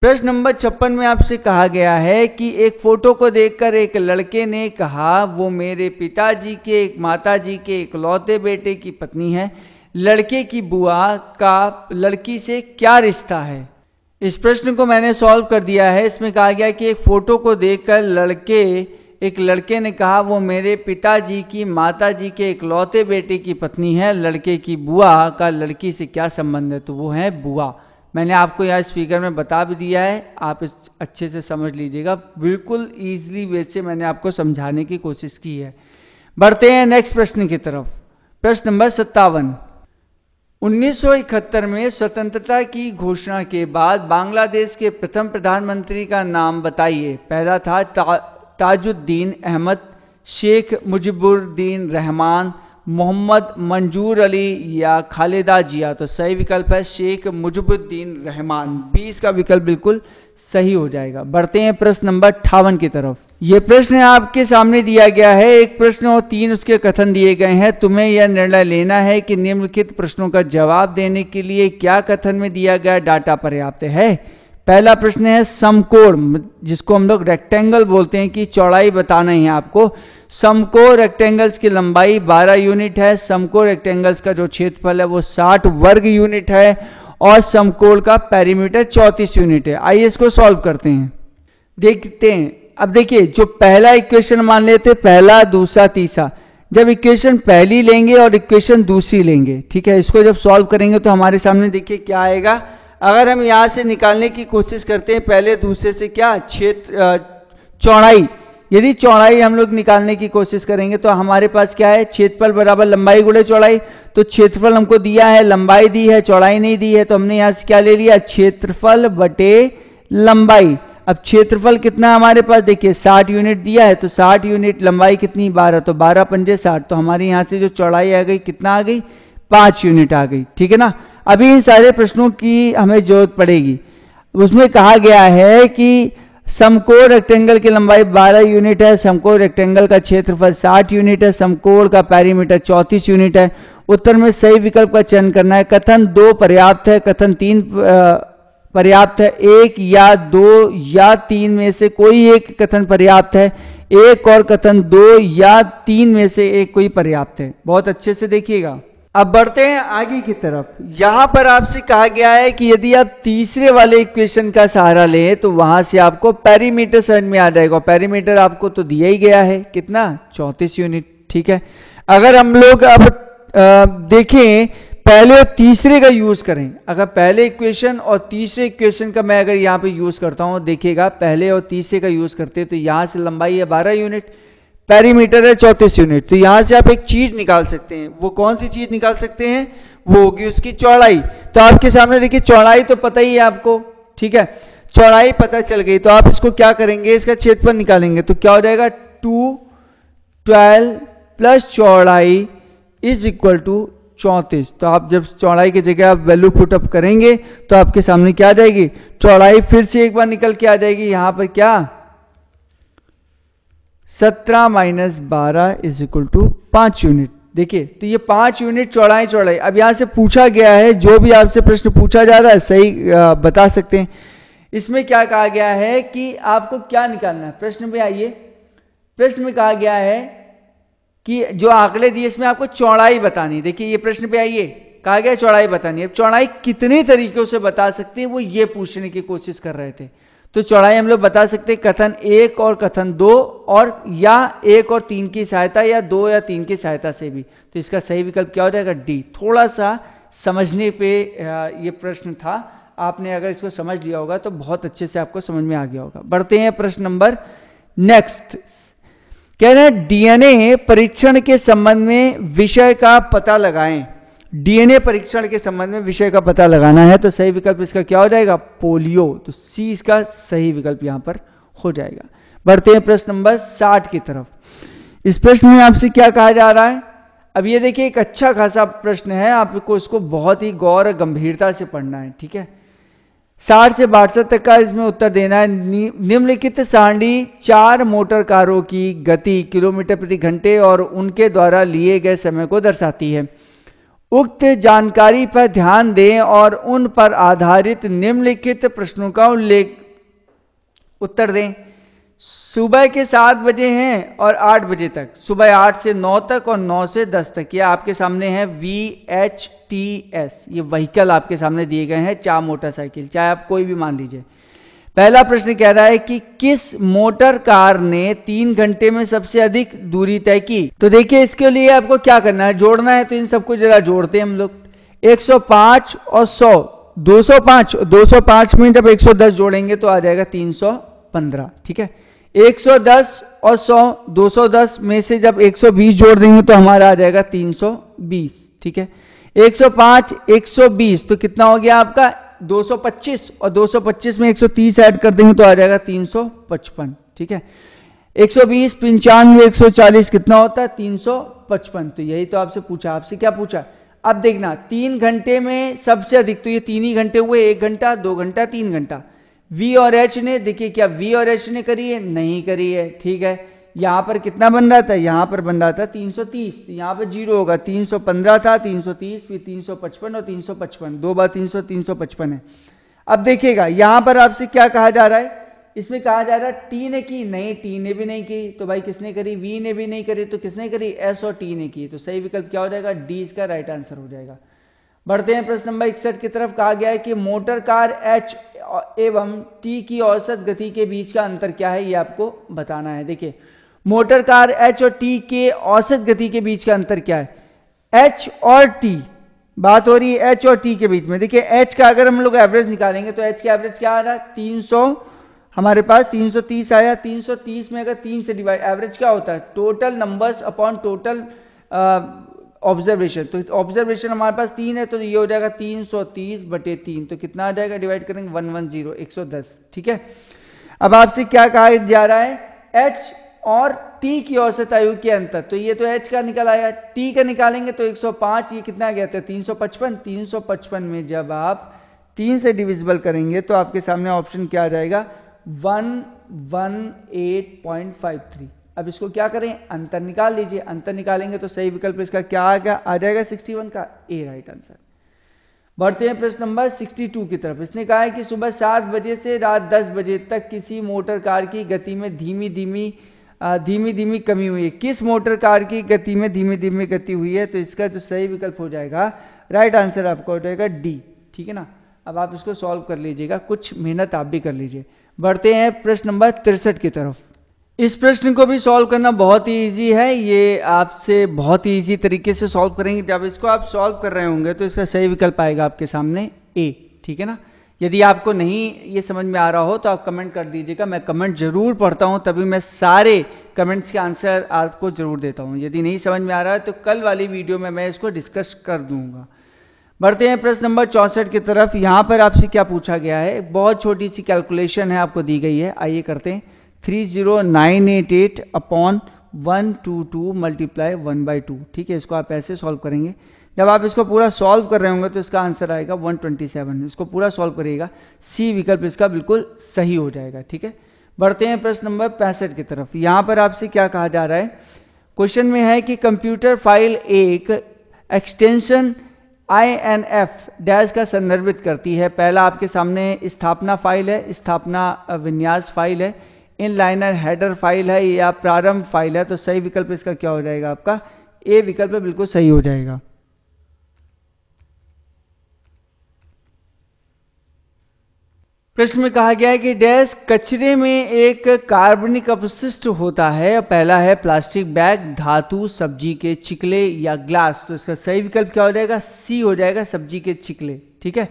प्रश्न नंबर छप्पन में आपसे कहा गया है कि एक फ़ोटो को देखकर एक लड़के ने कहा, वो मेरे पिताजी के, एक माताजी के इकलौते बेटे की पत्नी है। लड़के की बुआ का, लड़की से क्या रिश्ता है? इस प्रश्न को मैंने सॉल्व कर दिया है। इसमें कहा गया कि एक फ़ोटो को देखकर लड़के, एक लड़के ने कहा, वो मेरे पिताजी की, माताजी के इकलौते बेटे की पत्नी है। लड़के की बुआ का, लड़की से क्या संबंध है? तो वो है बुआ। मैंने आपको यहाँ स्पीकर में बता भी दिया है आप इस अच्छे से समझ लीजिएगा। बिल्कुल ईजिली वे से मैंने आपको समझाने की कोशिश की है। बढ़ते हैं नेक्स्ट प्रश्न की तरफ़। प्रश्न नंबर सत्तावन। 1971 में स्वतंत्रता की घोषणा के बाद बांग्लादेश के प्रथम प्रधानमंत्री का नाम बताइए। पहला था ता, ताजुद्दीन अहमद शेख मुजिबुद्दीन रहमान मोहम्मद मंजूर अली या खालिदा जिया तो सही विकल्प है शेख मुजबुद्दीन रहमान। बीस का विकल्प बिल्कुल सही हो जाएगा। बढ़ते हैं प्रश्न नंबर अट्ठावन की तरफ़। ये प्रश्न आपके सामने दिया गया है। एक प्रश्न और तीन उसके कथन दिए गए हैं। तुम्हें यह निर्णय लेना है कि निम्नलिखित प्रश्नों का जवाब देने के लिए क्या कथन में दिया गया डाटा पर्याप्त है? पहला प्रश्न है, समकोण, जिसको हम लोग रेक्टेंगल बोलते हैं कि चौड़ाई बताना है आपको। समकोण रेक्टेंगल्स की लंबाई 12 यूनिट है, समकोण रेक्टेंगल्स का जो क्षेत्रफल है वो 60 वर्ग यूनिट है, और समकोण का पेरीमीटर 34 यूनिट है। आइए इसको सॉल्व करते हैं। देखते हैं। अब देखिए, जो पहला इक्वेशन मान लेते पहला, दूसरा, तीसरा। जब इक्वेशन पहली लेंगे और इक्वेशन दूसरी लेंगे, ठीक है? इसको जब सॉल्व करेंगे तो हमारे सामने देखिए क्या आएगा? अगर हम यहाँ से निकालने की कोशिश करते हैं, पहले दूसरे से क्या? क्षेत्र चौड़ाई। यदि चौड़ाई हम लोग निकालने की कोशिश करेंगे तो हमारे पास क्या है? क्षेत्रफल बराबर लंबाई गुड़े चौड़ाई। तो क्षेत्रफल हमको दिया है, लंबाई दी है, चौड़ाई नहीं दी है तो हमने यहाँ से क्या ले लिया? क्षेत्रफल बटे लंबाई। अब क्षेत्रफल कितना हमारे पास? देखिए 60 यूनिट दिया है तो 60 यूनिट लंबाई कितनी? 12 तो 12 पंजे 60 तो हमारे यहाँ से जो चौड़ाई आ गई, कितना आ गई? पाँच यूनिट आ गई। ठीक है ना? अभी इन सारे प्रश्नों की हमें ज़रूरत पड़ेगी। उसमें कहा गया है कि समकोण रेक्टेंगल की लंबाई 12 यूनिट है, समकोण रेक्टेंगल का क्षेत्रफल 60 यूनिट है, समकोण का पैरीमीटर 34 यूनिट है। उत्तर में सही विकल्प का चयन करना है। कथन दो पर्याप्त है, कथन तीन पर्याप्त है। एक या दो या तीन में से कोई एक कथन पर्याप्त है। एक और कथन दो या तीन में से एक कोई पर्याप्त है। बहुत अच्छे से देखिएगा। अब बढ़ते हैं आगे की तरफ़। यहाँ पर आपसे कहा गया है कि यदि आप तीसरे वाले इक्वेशन का सहारा लें तो वहाँ से आपको पेरीमीटर समझ में आ जाएगा। पेरीमीटर आपको तो दिया ही गया है। कितना? चौतीस यूनिट ठीक है? अगर हम लोग अब देखें, पहले और तीसरे का यूज़ करें। अगर पहले इक्वेशन और तीसरे इक्वेशन का मैं अगर यहाँ पे यूज़ करता हूँ, देखिएगा, पहले और तीसरे का यूज़ करते तो यहाँ से लंबाई है बारह यूनिट पेरीमीटर है, चौतीस यूनिट तो यहाँ से आप एक चीज़ निकाल सकते हैं। वो कौन सी चीज़ निकाल सकते हैं? वो होगी उसकी चौड़ाई। तो आपके सामने देखिए, चौड़ाई तो पता ही है आपको, ठीक है? चौड़ाई पता चल गई तो आप इसको क्या करेंगे? इसका क्षेत्रफल निकालेंगे। तो क्या हो जाएगा? टू ट्वेल्व प्लस चौड़ाई इज़ इक्वल टू चौंतीस। तो आप जब चौड़ाई की जगह आप वैल्यू पुट अप करेंगे तो आपके सामने क्या आ जाएगी? चौड़ाई फिर से एक बार निकल के आ जाएगी। यहाँ पर क्या? सत्रह माइनस बारह इज़ इक्वल टू पाँच यूनिट देखिए तो ये पाँच यूनिट चौड़ाई चौड़ाई। अब यहाँ से पूछा गया है, जो भी आपसे प्रश्न पूछा जा रहा है, सही बता सकते हैं। इसमें क्या कहा गया है कि आपको क्या निकालना है? प्रश्न में आइए। प्रश्न में कहा गया है कि जो आंकड़े दिए, इसमें आपको चौड़ाई बतानी देखिए, ये प्रश्न पे आइए। कहा गया चौड़ाई बतानी अब चौड़ाई कितने तरीकों से बता सकते हैं, वो ये पूछने की कोशिश कर रहे थे। तो चौड़ाई हम लोग बता सकते हैं, कथन एक और कथन दो और या एक और तीन की सहायता या दो या तीन की सहायता से भी। तो इसका सही विकल्प क्या हो जाएगा? डी। थोड़ा सा समझने पे ये प्रश्न था। आपने अगर इसको समझ लिया होगा तो बहुत अच्छे से आपको समझ में आ गया होगा। बढ़ते हैं प्रश्न नंबर नेक्स्ट। कह रहे हैं, डीएनए परीक्षण के संबंध में विषय का पता लगाएँ। डीएनए परीक्षण के संबंध में विषय का पता लगाना है तो सही विकल्प इसका क्या हो जाएगा? पोलियो। तो सी इसका सही विकल्प यहाँ पर हो जाएगा। बढ़ते हैं प्रश्न नंबर साठ की तरफ़। इस प्रश्न में आपसे क्या कहा जा रहा है? अब ये देखिए, एक अच्छा खासा प्रश्न है, आपको इसको बहुत ही गौर गंभीरता से पढ़ना है, ठीक है? साठ से बासठ तक का इसमें उत्तर देना है। निम्नलिखित सारणी चार मोटर कारों की गति किलोमीटर प्रति घंटे और उनके द्वारा लिए गए समय को दर्शाती है। उक्त जानकारी पर ध्यान दें और उन पर आधारित निम्नलिखित प्रश्नों का उल्लेख, उत्तर दें। सुबह के सात बजे हैं और आठ बजे तक। सुबह आठ से नौ तक और नौ से दस तक। ये आपके सामने है वी एच टी एस ये व्हीकल आपके सामने दिए गए हैं, चार मोटरसाइकिल चाहे आप कोई भी मान लीजिए। पहला प्रश्न कह रहा है कि किस मोटर कार ने तीन घंटे में सबसे अधिक दूरी तय की? तो देखिए, इसके लिए आपको क्या करना है? जोड़ना है तो इन सबको जरा जोड़ते हैं हम लोग। 105 और 100 205 205 में जब 110 जोड़ेंगे तो आ जाएगा 315 ठीक है? 110 और 100 210 में से जब 120 जोड़ देंगे तो हमारा आ जाएगा 320 ठीक है? 105 120 तो कितना हो गया आपका? 225 और 225 में 130 ऐड कर देंगे तो आ जाएगा 355 ठीक है? 120 पंचानवे 140 कितना होता है? 355 तो यही तो आपसे पूछा, आपसे क्या पूछा? अब देखना, तीन घंटे में सबसे अधिक तो ये तीन ही घंटे हुए, एक घंटा, दो घंटा, तीन घंटा। वी और एच ने, देखिए क्या वी और एच ने करी है? नहीं करी है, ठीक है? यहाँ पर कितना बन रहा था? यहाँ पर बन रहा था 330 तो यहाँ पर ज़ीरो होगा। 315 था 330 फिर 355 और 355 दो बार 300 355 है। अब देखिएगा, यहाँ पर आपसे क्या कहा जा रहा है? इसमें कहा जा रहा है, टी ने की, नहीं, टी ने भी नहीं की। तो भाई किसने करी? वी ने भी नहीं करी। तो किसने करी? एस और टी ने की। तो सही विकल्प क्या हो जाएगा? डी इसका राइट आंसर हो जाएगा। बढ़ते हैं प्रश्न नंबर इकसठ की तरफ़। कहा गया है कि मोटर कार एच एवं टी की औसत गति के बीच का अंतर क्या है? ये आपको बताना है। देखिए मोटर कार एच और टी के औसत गति के बीच का अंतर क्या है? एच और टी बात हो रही है एच और टी के बीच में। देखिए एच का अगर हम लोग एवरेज निकालेंगे तो एच का एवरेज क्या आ रहा है? तीन सौ, हमारे पास 330 आया। 330 में अगर तीन से डिवाइड एवरेज क्या होता है? Total numbers upon total observation तो ऑब्जर्वेशन हमारे पास तीन है तो ये हो जाएगा 330 बटे तीन। तो कितना आ जाएगा? डिवाइड करेंगे 110 110 ठीक है? अब आपसे क्या कहा जा रहा है? एच और टी की औसत आयु के अंतर। तो ये तो एच का निकल आया। टी का निकालेंगे तो 105 ये कितना गया था? 355 355 में जब आप तीन से डिविजिबल करेंगे तो आपके सामने ऑप्शन क्या आ जाएगा? One one eight point five three अब इसको क्या करें? अंतर निकाल लीजिए। अंतर निकालेंगे तो सही विकल्प इसका क्या आ गया? आ जाएगा सिक्सटी वन का। ए राइट आंसर बढ़ते हैं प्रश्न नंबर सिक्सटी टू की तरफ़। इसने कहा है कि सुबह सात बजे से रात दस बजे तक किसी मोटर कार की गति में धीमी धीमी धीमी धीमी कमी हुई है। किस मोटर कार की गति में धीमी धीमी गति हुई है तो इसका जो सही विकल्प हो जाएगा राइट आंसर आपका हो जाएगा डी ठीक है ना? अब आप इसको सॉल्व कर लीजिएगा, कुछ मेहनत आप भी कर लीजिए। बढ़ते हैं प्रश्न नंबर तिरसठ की तरफ़। इस प्रश्न को भी सॉल्व करना बहुत ही ईजी है। ये आपसे बहुत ही ईजी तरीके से सॉल्व करेंगे। जब इसको आप सॉल्व कर रहे होंगे तो इसका सही विकल्प आएगा आपके सामने ए ठीक है ना? यदि आपको नहीं ये समझ में आ रहा हो तो आप कमेंट कर दीजिएगा। मैं कमेंट ज़रूर पढ़ता हूँ, तभी मैं सारे कमेंट्स के आंसर आपको ज़रूर देता हूँ। यदि नहीं समझ में आ रहा है तो कल वाली वीडियो में मैं इसको डिस्कस कर दूँगा। बढ़ते हैं प्रश्न नंबर चौसठ की तरफ़। यहाँ पर आपसे क्या पूछा गया है? बहुत छोटी सी कैलकुलेशन है आपको दी गई है। आइए करते हैं। Three zero nine eight eight upon one two two multiply one by two ठीक है, इसको आप ऐसे सॉल्व करेंगे। जब आप इसको पूरा सॉल्व कर रहे होंगे तो इसका आंसर आएगा 127 इसको पूरा सॉल्व करिएगा। सी विकल्प इसका बिल्कुल सही हो जाएगा, ठीक है? बढ़ते हैं प्रश्न नंबर पैंसठ की तरफ़। यहाँ पर आपसे क्या कहा जा रहा है? क्वेश्चन में है कि कंप्यूटर फ़ाइल एक extension I N F dash का संदर्भित करती है। पहला आपके सामने स्थापना फ़ाइल है, स्थापना विन्यास फ़ाइल है। इन लाइनर हेडर फ़ाइल है या प्रारंभ फ़ाइल है तो सही विकल्प इसका क्या हो जाएगा आपका? ए विकल्प बिल्कुल सही हो जाएगा। प्रश्न में कहा गया है कि डैश कचरे में एक कार्बनिक अपशिष्ट होता है। पहला है प्लास्टिक बैग, धातु, सब्ज़ी के चिकले या ग्लास। तो इसका सही विकल्प क्या हो जाएगा? सी हो जाएगा सब्ज़ी के चिकले ठीक है?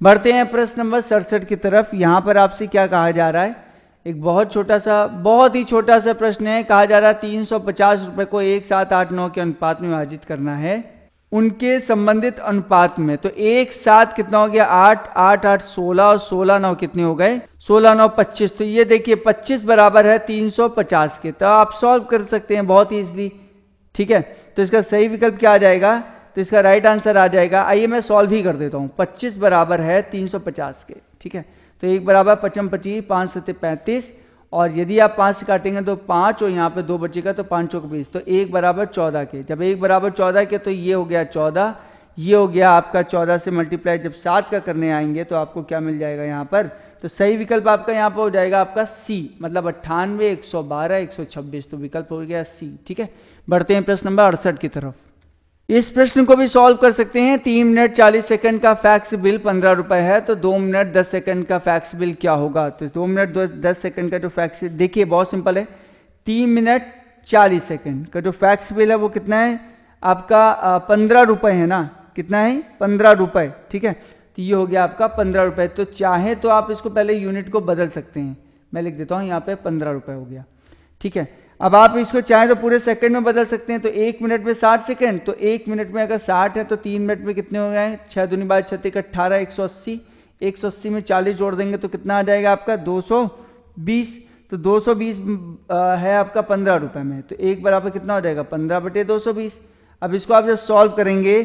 बढ़ते हैं प्रश्न नंबर सड़सठ की तरफ़। यहाँ पर आपसे क्या कहा जा रहा है? एक बहुत छोटा सा, बहुत ही छोटा सा प्रश्न है। कहा जा रहा है, तीन सौ पचास को एक सात आठ नौ के अनुपात में विभाजित करना है। उनके संबंधित अनुपात में तो एक साथ कितना हो गया? आठ आठ आठ, सोलह, और सोलह नौ कितने हो गए? सोलह नौ पच्चीस तो ये देखिए, पच्चीस बराबर है तीन सौ पचास के तो आप सॉल्व कर सकते हैं बहुत ईजिली ठीक है? तो इसका सही विकल्प क्या आ जाएगा? तो इसका राइट आंसर आ जाएगा। आइए मैं सॉल्व ही कर देता हूँ। पच्चीस बराबर है तीन सौ पचास के, ठीक है? तो एक बराबर पचम पच्चीस, पाँच सत्य पैंतीस और यदि आप पाँच से काटेंगे तो पाँच और यहाँ पे दो बचेगा तो पाँच चौक बीस तो एक बराबर चौदह के। जब एक बराबर चौदह के तो ये हो गया चौदह, ये हो गया आपका चौदह से मल्टीप्लाई जब सात का करने आएँगे तो आपको क्या मिल जाएगा यहाँ पर? तो सही विकल्प आपका यहाँ पर हो जाएगा आपका सी मतलब अट्ठानवे, एक सौ बारह, एक सौ छब्बीस तो विकल्प हो गया सी ठीक है? बढ़ते हैं प्रश्न नंबर अड़सठ की तरफ़। इस प्रश्न को भी सॉल्व कर सकते हैं। तीन मिनट चालीस सेकंड का फैक्स बिल पंद्रह रुपए है तो दो मिनट दस सेकंड का फैक्स बिल क्या होगा? तो दो मिनट दस सेकंड का जो फैक्स देखिए, बहुत सिंपल है। तीन मिनट चालीस सेकंड का जो फैक्स बिल है, वो कितना है? आपका पंद्रह रुपए है ना? कितना है? पंद्रह रुपए, ठीक है? तो ये हो गया आपका पंद्रह रुपए। तो चाहे तो आप इसको पहले यूनिट को बदल सकते हैं। मैं लिख देता हूँ, यहाँ पे पंद्रह रुपए हो गया, ठीक है? अब आप इसको चाहें तो पूरे सेकंड में बदल सकते हैं तो एक मिनट में साठ सेकंड तो एक मिनट में अगर साठ है तो तीन मिनट में कितने हो गए छह दुनी बार छत्तीस अट्ठारह एक सौ अस्सी, एक सौ अस्सी में चालीस जोड़ देंगे तो कितना आ जाएगा आपका? दो सौ बीस तो दो सौ बीस है आपका पंद्रह रुपए में तो एक बराबर कितना हो जाएगा? पंद्रह बटे दो सौ बीस। अब इसको आप जब सॉल्व करेंगे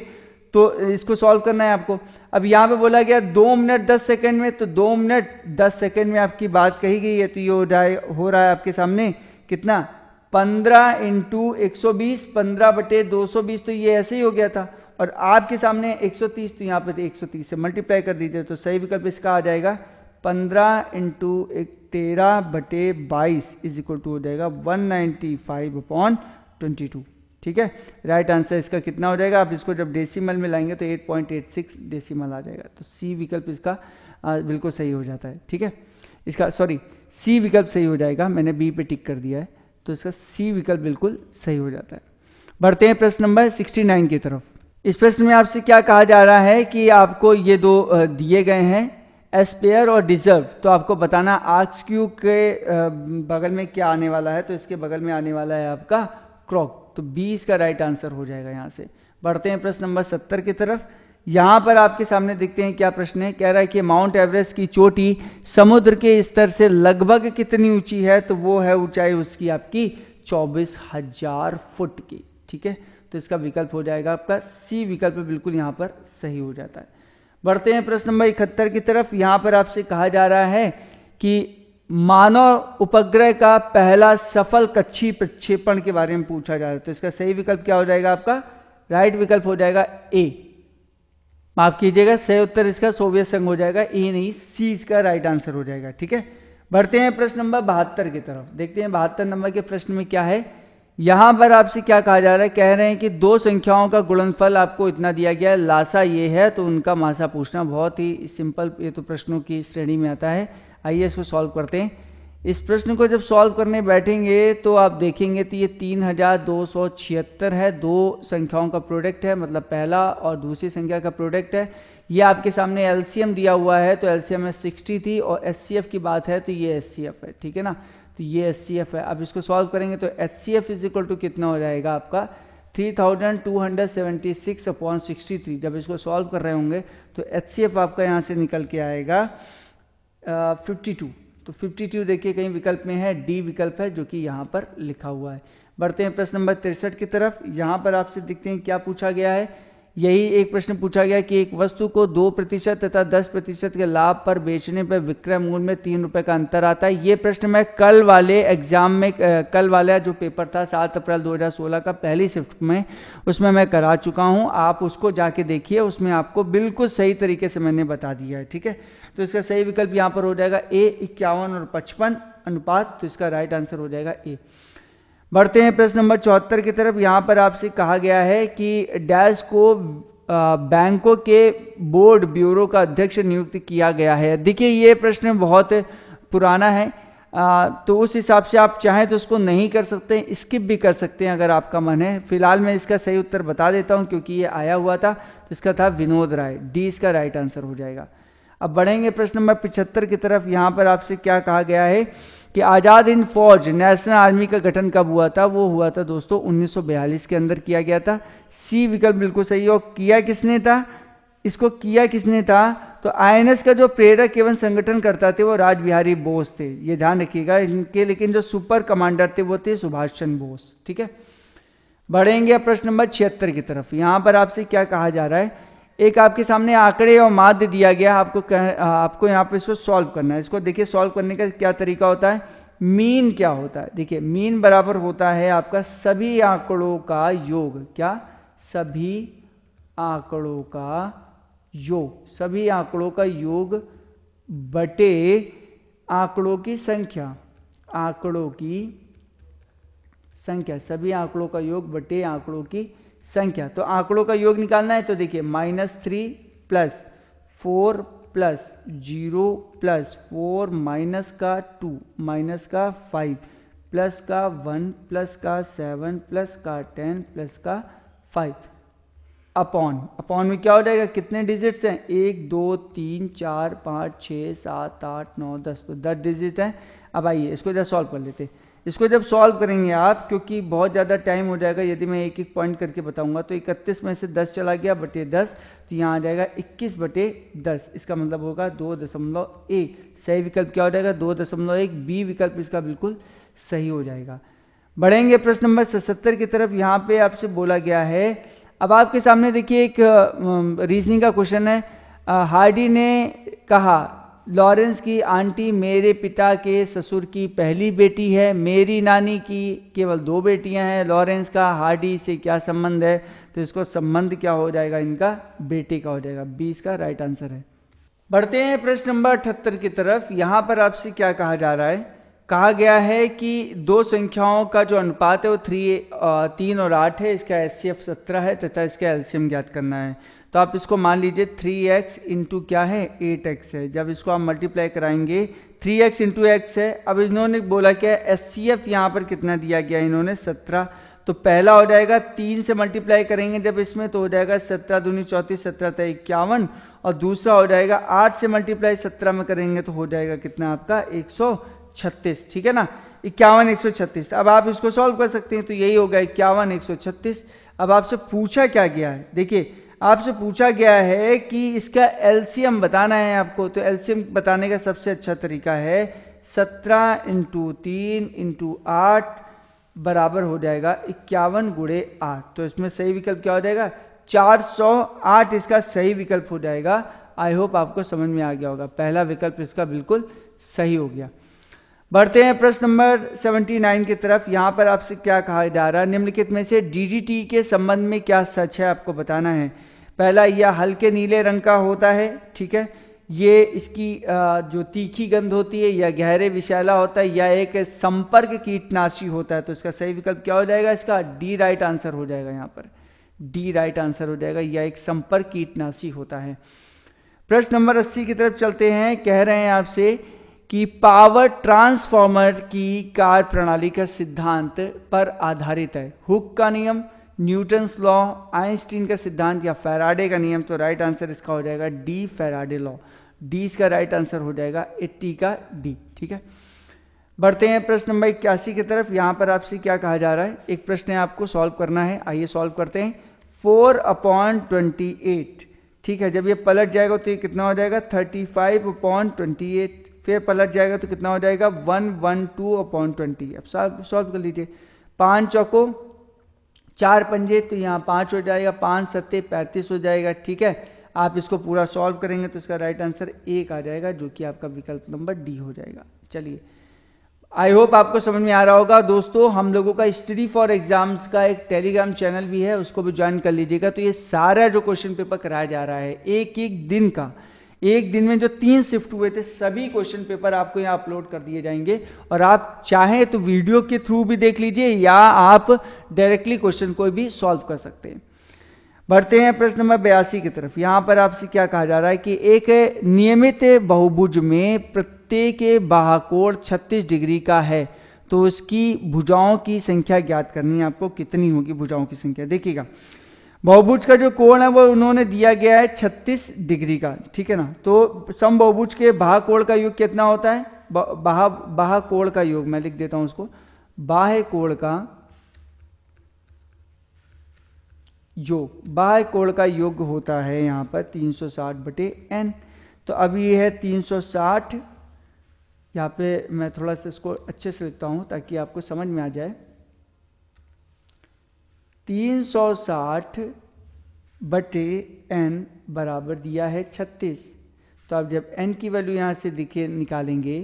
तो इसको सॉल्व करना है आपको। अब यहाँ पे बोला गया दो मिनट दस सेकंड में तो दो मिनट दस सेकंड में आपकी बात कही गई है तो ये हो रहा है आपके सामने। कितना? पंद्रह इंटू एक सौ बीस, पंद्रह बटे दो सौ बीस तो ये ऐसे ही हो गया था। और आपके सामने 130 तो यहाँ पे 130 से मल्टीप्लाई कर दीजिए तो सही विकल्प इसका आ जाएगा। 15 इंटू एक तेरह बटे बाईस इज़ इक्वल टू हो जाएगा 195 ninety five upon twenty two ठीक है? राइट आंसर इसका कितना हो जाएगा? आप इसको जब डेसिमल में लाएँगे तो 8.86 डेसिमल आ जाएगा। तो सी विकल्प इसका बिल्कुल सही हो जाता है। ठीक है? इसका सॉरी सी विकल्प सही हो जाएगा। मैंने बी पे टिक कर दिया है। तो इसका सी विकल्प बिल्कुल सही हो जाता है। बढ़ते हैं प्रश्न नंबर 69 की तरफ़। इस प्रश्न में आपसे क्या कहा जा रहा है कि आपको ये दो दिए गए हैं एस्पेयर और डिजर्व तो आपको बताना आर्क्स क्यू के बगल में क्या आने वाला है तो इसके बगल में आने वाला है आपका क्रॉक। तो बी इसका राइट आंसर हो जाएगा यहाँ से। बढ़ते हैं प्रश्न नंबर सत्तर की तरफ़। यहाँ पर आपके सामने देखते हैं क्या प्रश्न है। कह रहा है कि माउंट एवरेस्ट की चोटी समुद्र के स्तर से लगभग कितनी ऊँची है? तो वो है ऊंचाई उसकी आपकी चौबीस हज़ार फुट की, ठीक है? तो इसका विकल्प हो जाएगा आपका। सी विकल्प बिल्कुल यहाँ पर सही हो जाता है। बढ़ते हैं प्रश्न नंबर इकहत्तर की तरफ़। यहाँ पर आपसे कहा जा रहा है कि मानव उपग्रह का पहला सफल कच्छी प्रक्षेपण के बारे में पूछा जा रहा है। तो इसका सही विकल्प क्या हो जाएगा आपका? राइट विकल्प हो जाएगा ए। माफ़ कीजिएगा, सही उत्तर इसका, सोवियत संघ हो जाएगा, ए नहीं, सी इसका राइट आंसर हो जाएगा, ठीक है? बढ़ते हैं प्रश्न नंबर बहत्तर की तरफ़। देखते हैं बहत्तर नंबर के प्रश्न में क्या है। यहाँ पर आपसे क्या कहा जा रहा है? कह रहे हैं कि दो संख्याओं का गुणनफल आपको इतना दिया गया है, लासा ये है तो उनका मासा पूछना, बहुत ही सिंपल ये तो प्रश्नों की श्रेणी में आता है। आइए इसको सॉल्व करते हैं। इस प्रश्न को जब सॉल्व करने बैठेंगे तो आप देखेंगे तो ये तीन हज़ार दो सौ छिहत्तर है, दो संख्याओं का प्रोडक्ट है मतलब पहला और दूसरी संख्या का प्रोडक्ट है। ये आपके सामने एलसीएम दिया हुआ है तो एलसीएम में सिक्सटी थी और एस की बात है तो ये एस है, ठीक है ना? तो ये एस है। अब इसको सॉल्व करेंगे तो एच सी एफ़ टू कितना हो जाएगा आपका? Three thousand two hundred seventy six upon sixty three जब इसको सॉल्व कर रहे होंगे तो एच सी एफ़ आपका यहाँ से निकल के आएगा फिफ्टी टू तो 52 देखिए कहीं विकल्प में है डी विकल्प है, जो कि यहाँ पर लिखा हुआ है। बढ़ते हैं प्रश्न नंबर तिरसठ की तरफ़। यहाँ पर आपसे देखते हैं क्या पूछा गया है। यही एक प्रश्न पूछा गया कि एक वस्तु को दो प्रतिशत तथा दस प्रतिशत के लाभ पर बेचने पर विक्रय मूल्य में तीन रुपए का अंतर आता है। ये प्रश्न मैं कल वाले एग्ज़ाम में कल वाला जो पेपर था, सात अप्रैल 2016 का, पहली शिफ्ट में, उसमें मैं करा चुका हूँ। आप उसको जाके देखिए, उसमें आपको बिल्कुल सही तरीके से मैंने बता दिया है, ठीक है? तो इसका सही विकल्प यहाँ पर हो जाएगा ए इक्यावन और पचपन अनुपात तो इसका राइट आंसर हो जाएगा ए। बढ़ते हैं प्रश्न नंबर चौहत्तर की तरफ़। यहाँ पर आपसे कहा गया है कि डैश को बैंकों के बोर्ड ब्यूरो का अध्यक्ष नियुक्त किया गया है। देखिए ये प्रश्न बहुत पुराना है। आ, तो उस हिसाब से आप चाहें तो उसको नहीं कर सकते स्किप भी कर सकते हैं अगर आपका मन है। फ़िलहाल मैं इसका सही उत्तर बता देता हूँ क्योंकि ये आया हुआ था तो इसका था विनोद राय। डी इसका राइट आंसर हो जाएगा। अब बढ़ेंगे प्रश्न नंबर पिछहत्तर की तरफ़। यहाँ पर आपसे क्या कहा गया है कि आज़ाद हिंद फौज, नेशनल आर्मी का गठन कब हुआ था? वो हुआ था दोस्तों 1942 के अंदर किया गया था। सी विकल्प बिल्कुल सही और किया किसने था? इसको किया किसने था? तो आईएनएस का जो प्रेरक एवं संगठन करता थे वो राज बिहारी बोस थे। ये ध्यान रखिएगा, इनके लेकिन जो सुपर कमांडर थे वो थे सुभाष चंद्र बोस, ठीक है? बढ़ेंगे प्रश्न नंबर छिहत्तर की तरफ़। यहाँ पर आपसे क्या कहा जा रहा है एक आपके सामने आंकड़े और माध्य दिया गया आपको कह, आपको यहाँ पे इसको सॉल्व करना है। इसको देखिए सॉल्व करने का क्या तरीका होता है? मीन क्या होता है? देखिए मीन बराबर होता है आपका सभी आंकड़ों का योग। क्या? सभी आंकड़ों का योग। सभी आंकड़ों का योग बटे आंकड़ों की संख्या। आंकड़ों की संख्या। सभी आंकड़ों का योग बटे आंकड़ों की संख्या। तो आंकड़ों का योग निकालना है तो देखिए minus three plus four plus zero plus four minus का टू माइनस का फाइव प्लस का वन प्लस का सेवन प्लस का टेन प्लस का फाइव अपॉन अपॉन में क्या हो जाएगा? कितने डिजिट्स हैं? एक, दो, तीन, चार, पाँच छः सात, आठ, नौ, दस। तो दस डिजिट हैं। अब आइए, इसको जरा सॉल्व कर लेते हैं। इसको जब सॉल्व करेंगे आप, क्योंकि बहुत ज़्यादा टाइम हो जाएगा, यदि मैं एक एक पॉइंट करके बताऊँगा तो इकतीस में से दस चला गया बटे दस तो यहाँ आ जाएगा इक्कीस बटे दस। इसका मतलब होगा दो दशमलव एक। सही विकल्प क्या हो जाएगा? दो दशमलव एक। बी विकल्प इसका बिल्कुल सही हो जाएगा। बढ़ेंगे प्रश्न नंबर सतहत्तर की तरफ़। यहाँ पे आपसे बोला गया है। अब आपके सामने देखिए एक रीजनिंग का क्वेश्चन है। हार्डी ने कहा लॉरेंस की आंटी मेरे पिता के ससुर की पहली बेटी है, मेरी नानी की केवल दो बेटियाँ हैं। लॉरेंस का हार्डी से क्या संबंध है? तो इसको संबंध क्या हो जाएगा? इनका बेटे का हो जाएगा। बीस का राइट आंसर है। बढ़ते हैं प्रश्न नंबर अठहत्तर की तरफ़। यहाँ पर आपसे क्या कहा जा रहा है? कहा गया है कि दो संख्याओं का जो अनुपात है वो थ्री तीन और आठ है। इसका एस सी सत्रह है तथा इसका एल्सियम ज्ञात करना है। तो आप इसको मान लीजिए थ्री एक्स इंटू क्या है? एट एक्स है। जब इसको आप मल्टीप्लाई कराएँगे थ्री एक्स इंटू एक्स है। अब इन्होंने बोला क्या एस सी एफ़ यहाँ पर कितना दिया गया इन्होंने? सत्रह। तो पहला हो जाएगा, तीन से मल्टीप्लाई करेंगे जब इसमें तो हो जाएगा सत्रह दूनी चौंतीस, सत्रह तक इक्यावन। और दूसरा हो जाएगा, आठ से मल्टीप्लाई सत्रह में करेंगे तो हो जाएगा कितना आपका? एक सौ छत्तीस। ठीक है ना? इक्यावन, एक सौ छत्तीस। अब आप इसको सॉल्व कर सकते हैं तो यही होगा इक्यावन, एक सौ छत्तीस। अब आपसे पूछा क्या गया है? देखिए आपसे पूछा गया है कि इसका एलसीएम बताना है आपको तो एलसीएम बताने का सबसे अच्छा तरीका है, सत्रह इंटू तीन इंटू आठ बराबर हो जाएगा इक्यावन गुड़े आठ। तो इसमें सही विकल्प क्या हो जाएगा? चार सौ आठ इसका सही विकल्प हो जाएगा। आई होप आपको समझ में आ गया होगा। पहला विकल्प इसका बिल्कुल सही हो गया। बढ़ते हैं प्रश्न नंबर 79 की तरफ़। यहाँ पर आपसे क्या कहा जा रहा है? निम्नलिखित में से डीडीटी के संबंध में क्या सच है आपको बताना है? पहला यह हल्के नीले रंग का होता है, ठीक है? ये इसकी जो तीखी गंध होती है या गहरे विशैला होता है या एक संपर्क कीटनाशी होता है तो इसका सही विकल्प क्या हो जाएगा? इसका डी राइट आंसर हो जाएगा यहाँ पर। डी राइट आंसर हो जाएगा या एक संपर्क कीटनाशी होता है। प्रश्न नंबर 80 की तरफ़ चलते हैं। कह रहे हैं आपसे कि पावर ट्रांसफॉर्मर की कार्य प्रणाली का सिद्धांत पर आधारित है। हुक का नियम न्यूटन्स लॉ, आइंस्टीन का सिद्धांत या फेराडे का नियम तो राइट आंसर इसका हो जाएगा डी फेराडे लॉ। डी इसका राइट आंसर हो जाएगा एट्टी का डी ठीक है? बढ़ते हैं प्रश्न नंबर इक्यासी की तरफ़। यहाँ पर आपसे क्या कहा जा रहा है? एक प्रश्न है आपको सॉल्व करना है, आइए सॉल्व करते हैं। फोर अपॉन ट्वेंटी एट ठीक है? जब ये पलट जाएगा तो ये कितना हो जाएगा? Thirty five upon twenty eight फिर पलट जाएगा तो कितना हो जाएगा? One one two upon twenty अब सॉल्व कर लीजिए। पाँच चौको चार पंजे तो यहाँ पाँच हो जाएगा, पाँच सत्ते, पैंतीस हो जाएगा, ठीक है? आप इसको पूरा सॉल्व करेंगे तो इसका राइट आंसर एक आ जाएगा, जो कि आपका विकल्प नंबर डी हो जाएगा। चलिए। आई होप आपको समझ में आ रहा होगा। दोस्तों, हम लोगों का स्टडी फॉर एग्ज़ाम्स का एक टेलीग्राम चैनल भी है, उसको भी ज्वाइन कर लीजिएगा। तो ये सारा जो क्वेश्चन पेपर कराया जा रहा है एक एक दिन का एक दिन में जो तीन शिफ्ट हुए थे, सभी क्वेश्चन पेपर आपको यहाँ अपलोड कर दिए जाएँगे। और आप चाहें तो वीडियो के थ्रू भी देख लीजिए, या आप डायरेक्टली क्वेश्चन को भी सॉल्व कर सकते हैं। बढ़ते हैं प्रश्न नंबर बयासी की तरफ़। यहाँ पर आपसे क्या कहा जा रहा है कि एक नियमित बहुभुज में प्रत्येक बाहकोण 36 डिग्री का है तो उसकी भुजाओं की संख्या ज्ञात करनी है आपको। कितनी होगी भुजाओं की संख्या? देखिएगा। बहुभुज का जो कोण है वो उन्होंने दिया गया है 36 डिग्री का, ठीक है ना? तो सम बहुभुज के बाह कोण का योग कितना होता है? बाह बाह कोण का योग, मैं लिख देता हूँ उसको। बाह्य कोण का योग, बाह्य कोण का योग होता है यहाँ पर 360 बटे एन। तो अब ये है 360 यहाँ पे मैं थोड़ा सा इसको अच्छे से लिखता हूँ ताकि आपको समझ में आ जाए। 360 बटे एन बराबर दिया है 36 तो आप जब एन की वैल्यू यहाँ से दिखे निकालेंगे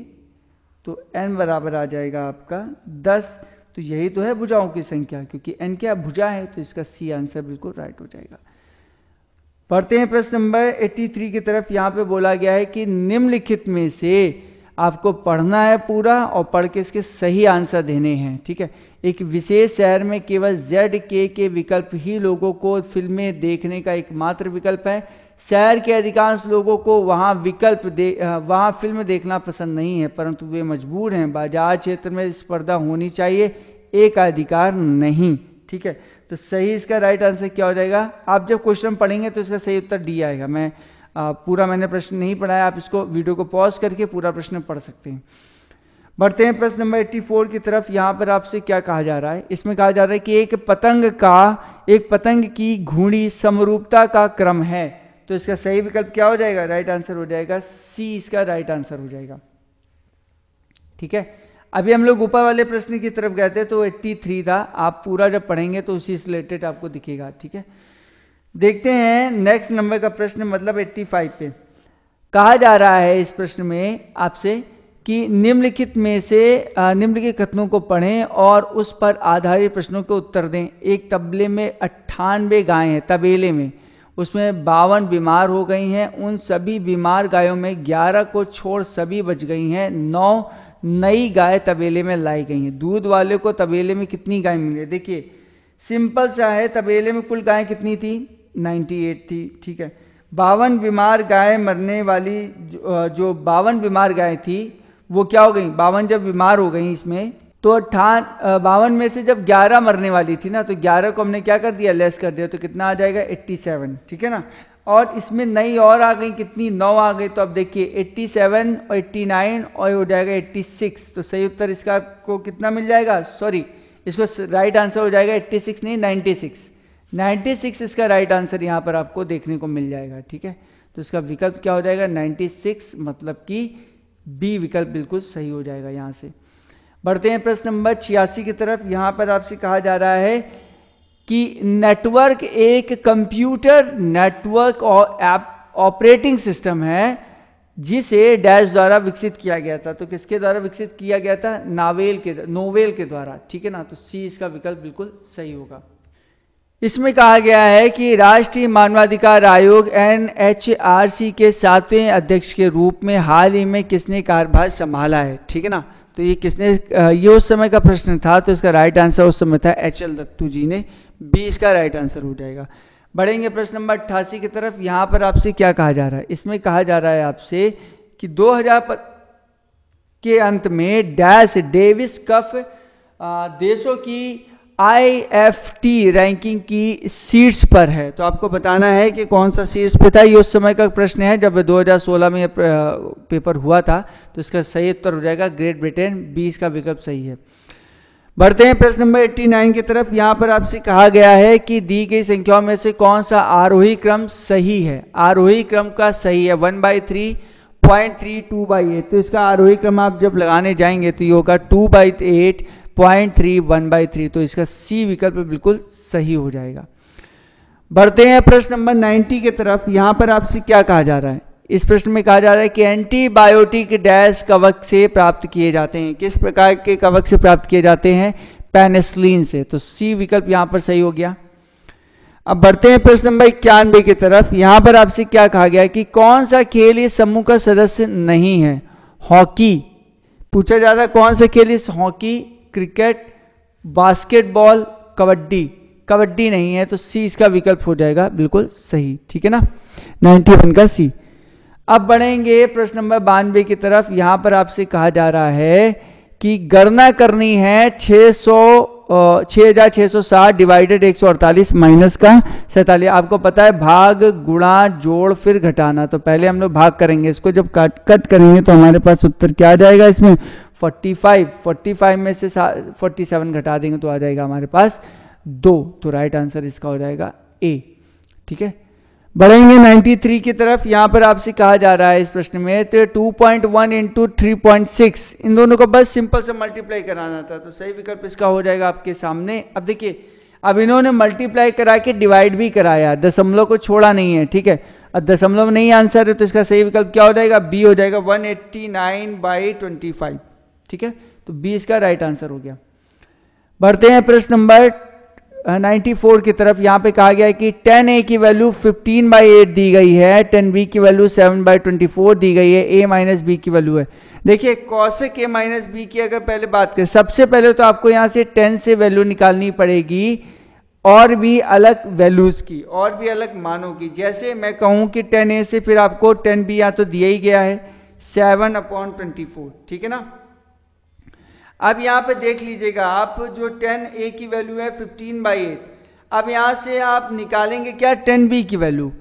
तो एन बराबर आ जाएगा आपका 10 तो यही तो है भुजाओं की संख्या, क्योंकि एन क्या भुजा है तो इसका सी आंसर बिल्कुल राइट हो जाएगा। पढ़ते हैं प्रश्न नंबर 83 की तरफ़। यहाँ पे बोला गया है कि निम्नलिखित में से आपको पढ़ना है पूरा और पढ़ के इसके सही आंसर देने हैं, ठीक है? एक विशेष शहर में केवल जेड के के विकल्प ही लोगों को फ़िल्में देखने का एकमात्र विकल्प है। शहर के अधिकांश लोगों को वहाँ विकल्प दे वहाँ फ़िल्म देखना पसंद नहीं है परंतु वे मजबूर हैं। बाज़ार क्षेत्र में स्पर्धा होनी चाहिए एक अधिकार नहीं। ठीक है? तो सही इसका राइट आंसर क्या हो जाएगा? आप जब क्वेश्चन पढ़ेंगे तो इसका सही उत्तर डी आएगा। मैं आ, पूरा मैंने प्रश्न नहीं पढ़ाया आप इसको वीडियो को पॉज करके पूरा प्रश्न पढ़ सकते हैं। बढ़ते हैं प्रश्न नंबर 84 की तरफ़। यहाँ पर आपसे क्या कहा जा रहा है? इसमें कहा जा रहा है कि एक पतंग का, एक पतंग की घूड़ी समरूपता का क्रम है। तो इसका सही विकल्प क्या हो जाएगा? राइट आंसर हो जाएगा। सी इसका राइट आंसर हो जाएगा। ठीक है? अभी हम लोग ऊपर वाले प्रश्न की तरफ़ गए थे तो 83 था। आप पूरा जब पढ़ेंगे तो उसी से रिलेटेड आपको दिखेगा। ठीक है? देखते हैं नेक्स्ट नंबर का प्रश्न मतलब 85 पे। कहा जा रहा है इस प्रश्न में आपसे कि निम्नलिखित में से निम्नलिखित कथनों को पढ़ें और उस पर आधारित प्रश्नों के उत्तर दें। एक तबले में अट्ठानवे गायें हैं, तबेले में। उसमें बावन बीमार हो गई हैं। उन सभी बीमार गायों में ग्यारह को छोड़ सभी बच गई हैं। नौ नई गाय तबेले में लाई गई हैं। दूध वाले को तबेले में कितनी गाय मिली? देखिए, सिंपल सा है, तबेले में कुल गायें कितनी थी? 98 थी, ठीक है। बावन बीमार गाय मरने वाली जो बावन बीमार गाय थी वो क्या हो गई? बावन जब बीमार हो गई इसमें तो अट्ठान बावन में से जब ग्यारह मरने वाली थी ना तो ग्यारह को हमने क्या कर दिया? लेस कर दिया। तो कितना आ जाएगा? एट्टी सेवन, ठीक है ना? और इसमें नई और आ गई, कितनी? नौ आ गई। तो अब देखिए, एट्टी सेवन और एट्टी नाइन और हो जाएगा एट्टी सिक्स। तो सही उत्तर इसका आपको कितना मिल जाएगा? सॉरी इसको राइट आंसर हो जाएगा एट्टी सिक्स, नहीं नाइन्टी सिक्स। नाइन्टी सिक्स इसका राइट आंसर यहाँ पर आपको देखने को मिल जाएगा, ठीक है? तो इसका विकल्प क्या हो जाएगा? नाइन्टी सिक्स मतलब कि बी विकल्प बिल्कुल सही हो जाएगा यहाँ से। बढ़ते हैं प्रश्न नंबर छियासी की तरफ़। यहाँ पर आपसे कहा जा रहा है कि नेटवर्क एक कंप्यूटर नेटवर्क और ऑपरेटिंग सिस्टम है, जिसे डैश द्वारा विकसित किया गया था। तो किसके द्वारा विकसित किया गया था? नावेल के, नोवेल के द्वारा। ठीक है ना? तो सी इसका विकल्प बिल्कुल सही होगा। इसमें कहा गया है कि राष्ट्रीय मानवाधिकार आयोग एन एच आर सी के सातवें अध्यक्ष के रूप में हाल ही में किसने कार्यभार संभाला है? ठीक है ना? तो ये किसने ये उस समय का प्रश्न था तो इसका राइट आंसर उस समय था एच एल दत्तू जी ने। बी इसका राइट आंसर हो जाएगा। बढ़ेंगे प्रश्न नंबर अट्ठासी की तरफ़। यहाँ पर आपसे क्या कहा जा रहा है? इसमें कहा जा रहा है आपसे कि 2000 के अंत में डैश डेविस कफ देशों की आईएफटी रैंकिंग की सीट्स पर है। तो आपको बताना है कि कौन सा सीट्स पे था। ये उस समय का प्रश्न है, जब 2016 में पेपर हुआ था। तो इसका सही उत्तर हो जाएगा ग्रेट ब्रिटेन बीस का विकल्प सही है। बढ़ते हैं प्रश्न नंबर 89 की तरफ़। यहाँ पर आपसे कहा गया है कि दी गई संख्याओं में से कौन सा आरोही क्रम सही है? आरोही क्रम का सही है one by three point three two by eight. तो इसका आरोही क्रम आप जब लगाने जाएँगे तो ये होगा two by eight point three one by three तो इसका सी विकल्प बिल्कुल सही हो जाएगा। बढ़ते हैं प्रश्न नंबर 90 की तरफ़। यहाँ पर आपसे क्या कहा जा रहा है? इस प्रश्न में कहा जा रहा है कि एंटीबायोटिक डैश कवक से प्राप्त किए जाते हैं। किस प्रकार के कवक से प्राप्त किए जाते हैं? पेनिसलिन से। तो सी विकल्प यहाँ पर सही हो गया। अब बढ़ते हैं प्रश्न नंबर इक्यानवे की तरफ़। यहाँ पर आपसे क्या कहा गया कि कौन सा खेल इस समूह का सदस्य नहीं है? हॉकी। पूछा जा रहा है कौन सा खेल इस hockey cricket, basketball, kabaddi. Kabaddi नहीं है तो सी इसका विकल्प हो जाएगा। बिल्कुल सही। ठीक है ना? 91 का सी अब बढ़ेंगे प्रश्न नंबर बानवे की तरफ़। यहाँ पर आपसे कहा जा रहा है कि गणना करनी है 600 6660 डिवाइडेड 148 माइनस का। सैतालीस, आपको पता है भाग, गुणा, जोड़, फिर घटाना। तो पहले हम लोग भाग करेंगे। इसको जब कट कट करेंगे तो हमारे पास उत्तर क्या आ जाएगा इसमें? 45 45 में से 47 घटा देंगे तो आ जाएगा हमारे पास दो। तो राइट आंसर इसका हो जाएगा ए ठीक है? बढ़ेंगे 93 की तरफ़। यहाँ पर आपसे कहा जा रहा है इस प्रश्न में तो 2.1 पॉइंट वन इंटू थ्री इन दोनों को बस सिंपल से मल्टीप्लाई कराना था तो सही विकल्प इसका हो जाएगा आपके सामने। अब देखिए, अब इन्होंने मल्टीप्लाई करा के डिवाइड भी कराया, दशमलव को छोड़ा नहीं है, ठीक है? अब दशमलव नहीं आंसर है तो इसका सही विकल्प क्या हो जाएगा? बी हो जाएगा 189 एट्टी नाइन बाई ट्वेंटी ठीक है? तो बी इसका राइट आंसर हो गया। बढ़ते हैं प्रश्न नंबर 94 की तरफ़। यहाँ पे कहा गया है कि 10 ए की वैल्यू 15 बाई एट दी गई है 10 बी की वैल्यू 7 बाई ट्वेंटी दी गई है ए माइनस बी की वैल्यू है। देखिए कौशिक ए माइनस बी की अगर पहले बात करें, सबसे पहले तो आपको यहाँ से 10 से वैल्यू निकालनी पड़ेगी, और भी अलग वैल्यूज़ की, और भी अलग मानों की। जैसे मैं कहूँ कि 10 ए से फिर आपको 10 बी या तो दिया ही गया है 7 अपॉन ट्वेंटी ठीक है ना? अब यहाँ पे देख लीजिएगा, आप जो टेन ए की वैल्यू है, फिफ्टीन बाई एट, अब यहाँ से आप निकालेंगे क्या? टेन बी की वैल्यू।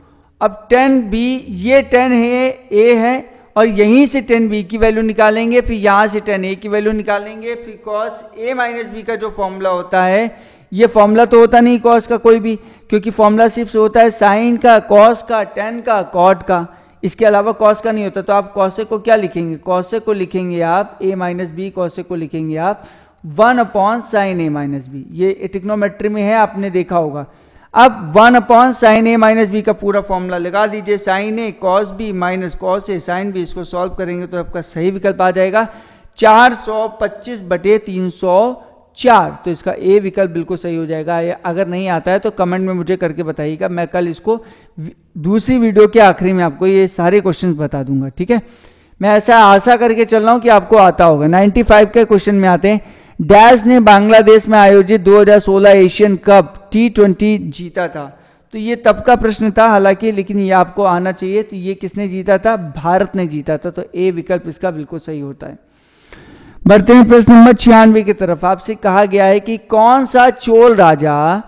अब टेन बी, ये टेन है, ए है, और यहीं से टेन बी की वैल्यू निकालेंगे, फिर यहाँ से टेन ए की वैल्यू निकालेंगे, फिर कॉस ए माइनस बी का जो फॉर्मूला होता है, ये फॉर्मूला तो होता नहीं कॉस का कोई भी, क्योंकि फॉर्मूला सिर्फ़ होता है साइन का कॉस का टेन का कॉट का। इसके अलावा कॉस का नहीं होता तो आप कौसे को क्या लिखेंगे? कौसे को लिखेंगे आप ए माइनस बी कौसे को लिखेंगे आप one upon sine A minus B ये टिक्नोमेट्री में है, आपने देखा होगा। अब one upon sine A minus B का पूरा फॉर्मूला लगा दीजिए। Sine A cos B minus cos A sine B इसको सॉल्व करेंगे तो आपका सही विकल्प आ जाएगा। 425 बटे 304 तो इसका ए विकल्प बिल्कुल सही हो जाएगा। या अगर नहीं आता है तो कमेंट में मुझे करके बताइएगा। मैं कल इसको दूसरी वीडियो के आखिरी में आपको ये सारे क्वेश्चन बता दूँगा, ठीक है? मैं ऐसा आशा करके चल रहा हूँ कि आपको आता होगा। 95 के क्वेश्चन में आते हैं। डैश ने बांग्लादेश में आयोजित 2016 एशियन कप टी जीता था। तो ये तब का प्रश्न था, हालाँकि लेकिन ये आपको आना चाहिए। तो ये किसने जीता था? भारत ने जीता था। तो ए विकल्प इसका बिल्कुल सही होता है। बढ़ते हैं प्रश्न नंबर छियानवे की तरफ़। आपसे कहा गया है कि कौन सा चोल राजा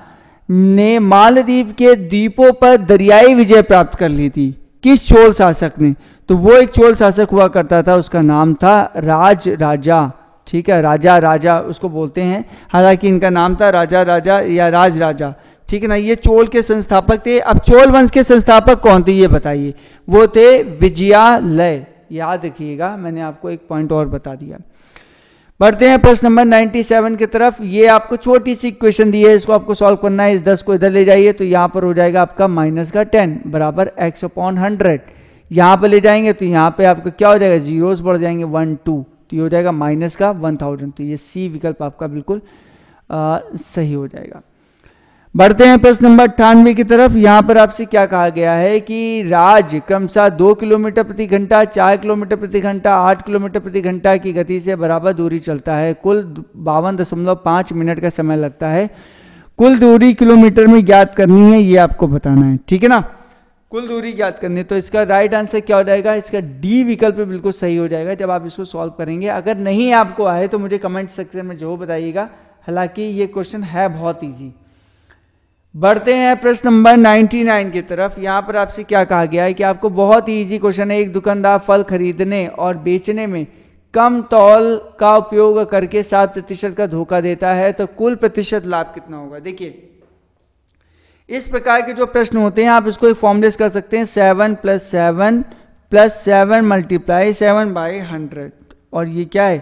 ने मालदीप के द्वीपों पर दरियाई विजय प्राप्त कर ली थी? किस चोल शासक ने? तो वो एक चोल शासक हुआ करता था, उसका नाम था राज राजा। ठीक है, राजा राजा, उसको बोलते हैं। हालाँकि इनका नाम था राजा राजा या राज राजा। ठीक है ना, ये चोल के संस्थापक थे। अब चोल वंश के संस्थापक कौन थे, ये बताइए। वो थे विजयालय। याद रखिएगा, मैंने आपको एक पॉइंट और बता दिया। बढ़ते हैं प्रश्न नंबर 97 की तरफ़। ये आपको छोटी सी इक्वेशन दी है इसको आपको सॉल्व करना है। इस 10 को इधर ले जाइए तो यहाँ पर हो जाएगा आपका माइनस का 10 बराबर एक्स अपॉन हंड्रेड यहाँ पर ले जाएँगे तो यहाँ पे आपको क्या हो जाएगा? जीरोस बढ़ जाएँगे वन टू तो ये हो जाएगा माइनस का वन थाउज़ेंड तो ये सी विकल्प आपका बिल्कुल आ, सही हो जाएगा। बढ़ते हैं प्रश्न नंबर अट्ठानवे की तरफ़। यहाँ पर आपसे क्या कहा गया है कि राज क्रमशः दो किलोमीटर प्रति घंटा, चार किलोमीटर प्रति घंटा, आठ किलोमीटर प्रति घंटा की गति से बराबर दूरी चलता है। कुल बावन दशमलव पाँच मिनट का समय लगता है। कुल दूरी किलोमीटर में ज्ञात करनी है, ये आपको बताना है। ठीक है ना? कुल दूरी ज्ञात करनी है तो इसका राइट आंसर क्या हो जाएगा? इसका डी विकल्प बिल्कुल सही हो जाएगा, जब आप इसको सॉल्व करेंगे। अगर नहीं आपको आए तो मुझे कमेंट सेक्शन में ज़रूर बताइएगा। हालाँकि ये क्वेश्चन है बहुत ईजी बढ़ते हैं प्रश्न नंबर 99 की तरफ़। यहाँ पर आपसे क्या कहा गया है कि आपको बहुत ही इजी क्वेश्चन है, एक दुकानदार फल खरीदने और बेचने में कम तौल का उपयोग करके सात प्रतिशत का धोखा देता है तो कुल प्रतिशत लाभ कितना होगा? देखिए, इस प्रकार के जो प्रश्न होते हैं, आप इसको एक फॉर्मुलेस कर सकते हैं seven plus seven plus seven multiply seven by hundred और ये क्या है?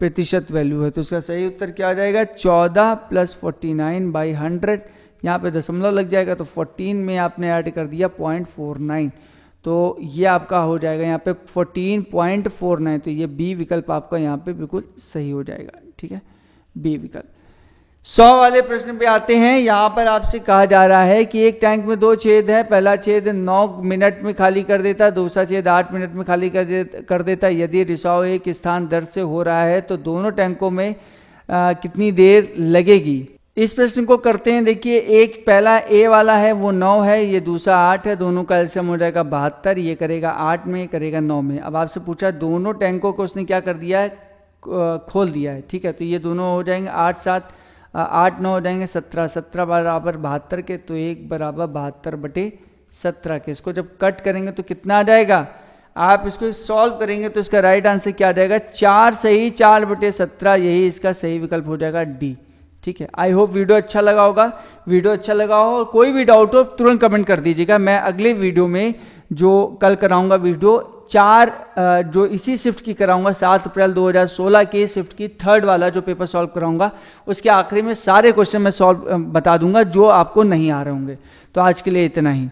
प्रतिशत वैल्यू है। तो इसका सही उत्तर क्या आ जाएगा? चौदह plus forty nine by hundred यहाँ पे दशमलव लग जाएगा तो फोर्टीन में आपने ऐड कर दिया पॉइंट फोर नाइन तो ये आपका हो जाएगा यहाँ पे फोर्टीन पॉइंट फोर नाइन तो ये बी विकल्प आपका यहाँ पे बिल्कुल सही हो जाएगा ठीक है? बी विकल्प। सौ वाले प्रश्न पे आते हैं। यहाँ पर आपसे कहा जा रहा है कि एक टैंक में दो छेद है पहला छेद नौ मिनट में खाली कर देता दूसरा छेद आठ मिनट में खाली कर दे, कर देता। यदि रिसाव एक स्थान दर से हो रहा है तो दोनों टैंकों में आ, कितनी देर लगेगी? इस प्रश्न को करते हैं, देखिए, एक पहला ए वाला है, वो नौ है, ये दूसरा आठ है, दोनों का एल्सियम हो जाएगा बहत्तर, ये करेगा आठ में करेगा नौ में। अब आपसे पूछा, दोनों टैंकों को उसने क्या कर दिया है? खोल दिया है, ठीक है तो ये दोनों हो जाएँगे आठ, सात आठ, नौ हो जाएँगे सत्रह सत्रह बराबर बहत्तर के तो एक बराबर बहत्तर बटे सत्रह के। इसको जब कट करेंगे तो कितना आ जाएगा? आप इसको सॉल्व करेंगे तो इसका राइट आंसर क्या आ जाएगा? चार सही, चार बटे सत्रह, यही इसका सही विकल्प हो जाएगा डी। ठीक है? आई होप वीडियो अच्छा लगा होगा। वीडियो अच्छा लगा हो कोई भी डाउट हो, तुरंत कमेंट कर दीजिएगा। मैं अगले वीडियो में जो कल कराऊँगा वीडियो चार जो इसी शिफ्ट की कराऊँगा, सात अप्रैल 2016 के शिफ्ट की थर्ड वाला जो पेपर सॉल्व कराऊँगा, उसके आखिरी में सारे क्वेश्चन मैं सॉल्व बता दूँगा जो आपको नहीं आ रहे होंगे। तो आज के लिए इतना ही।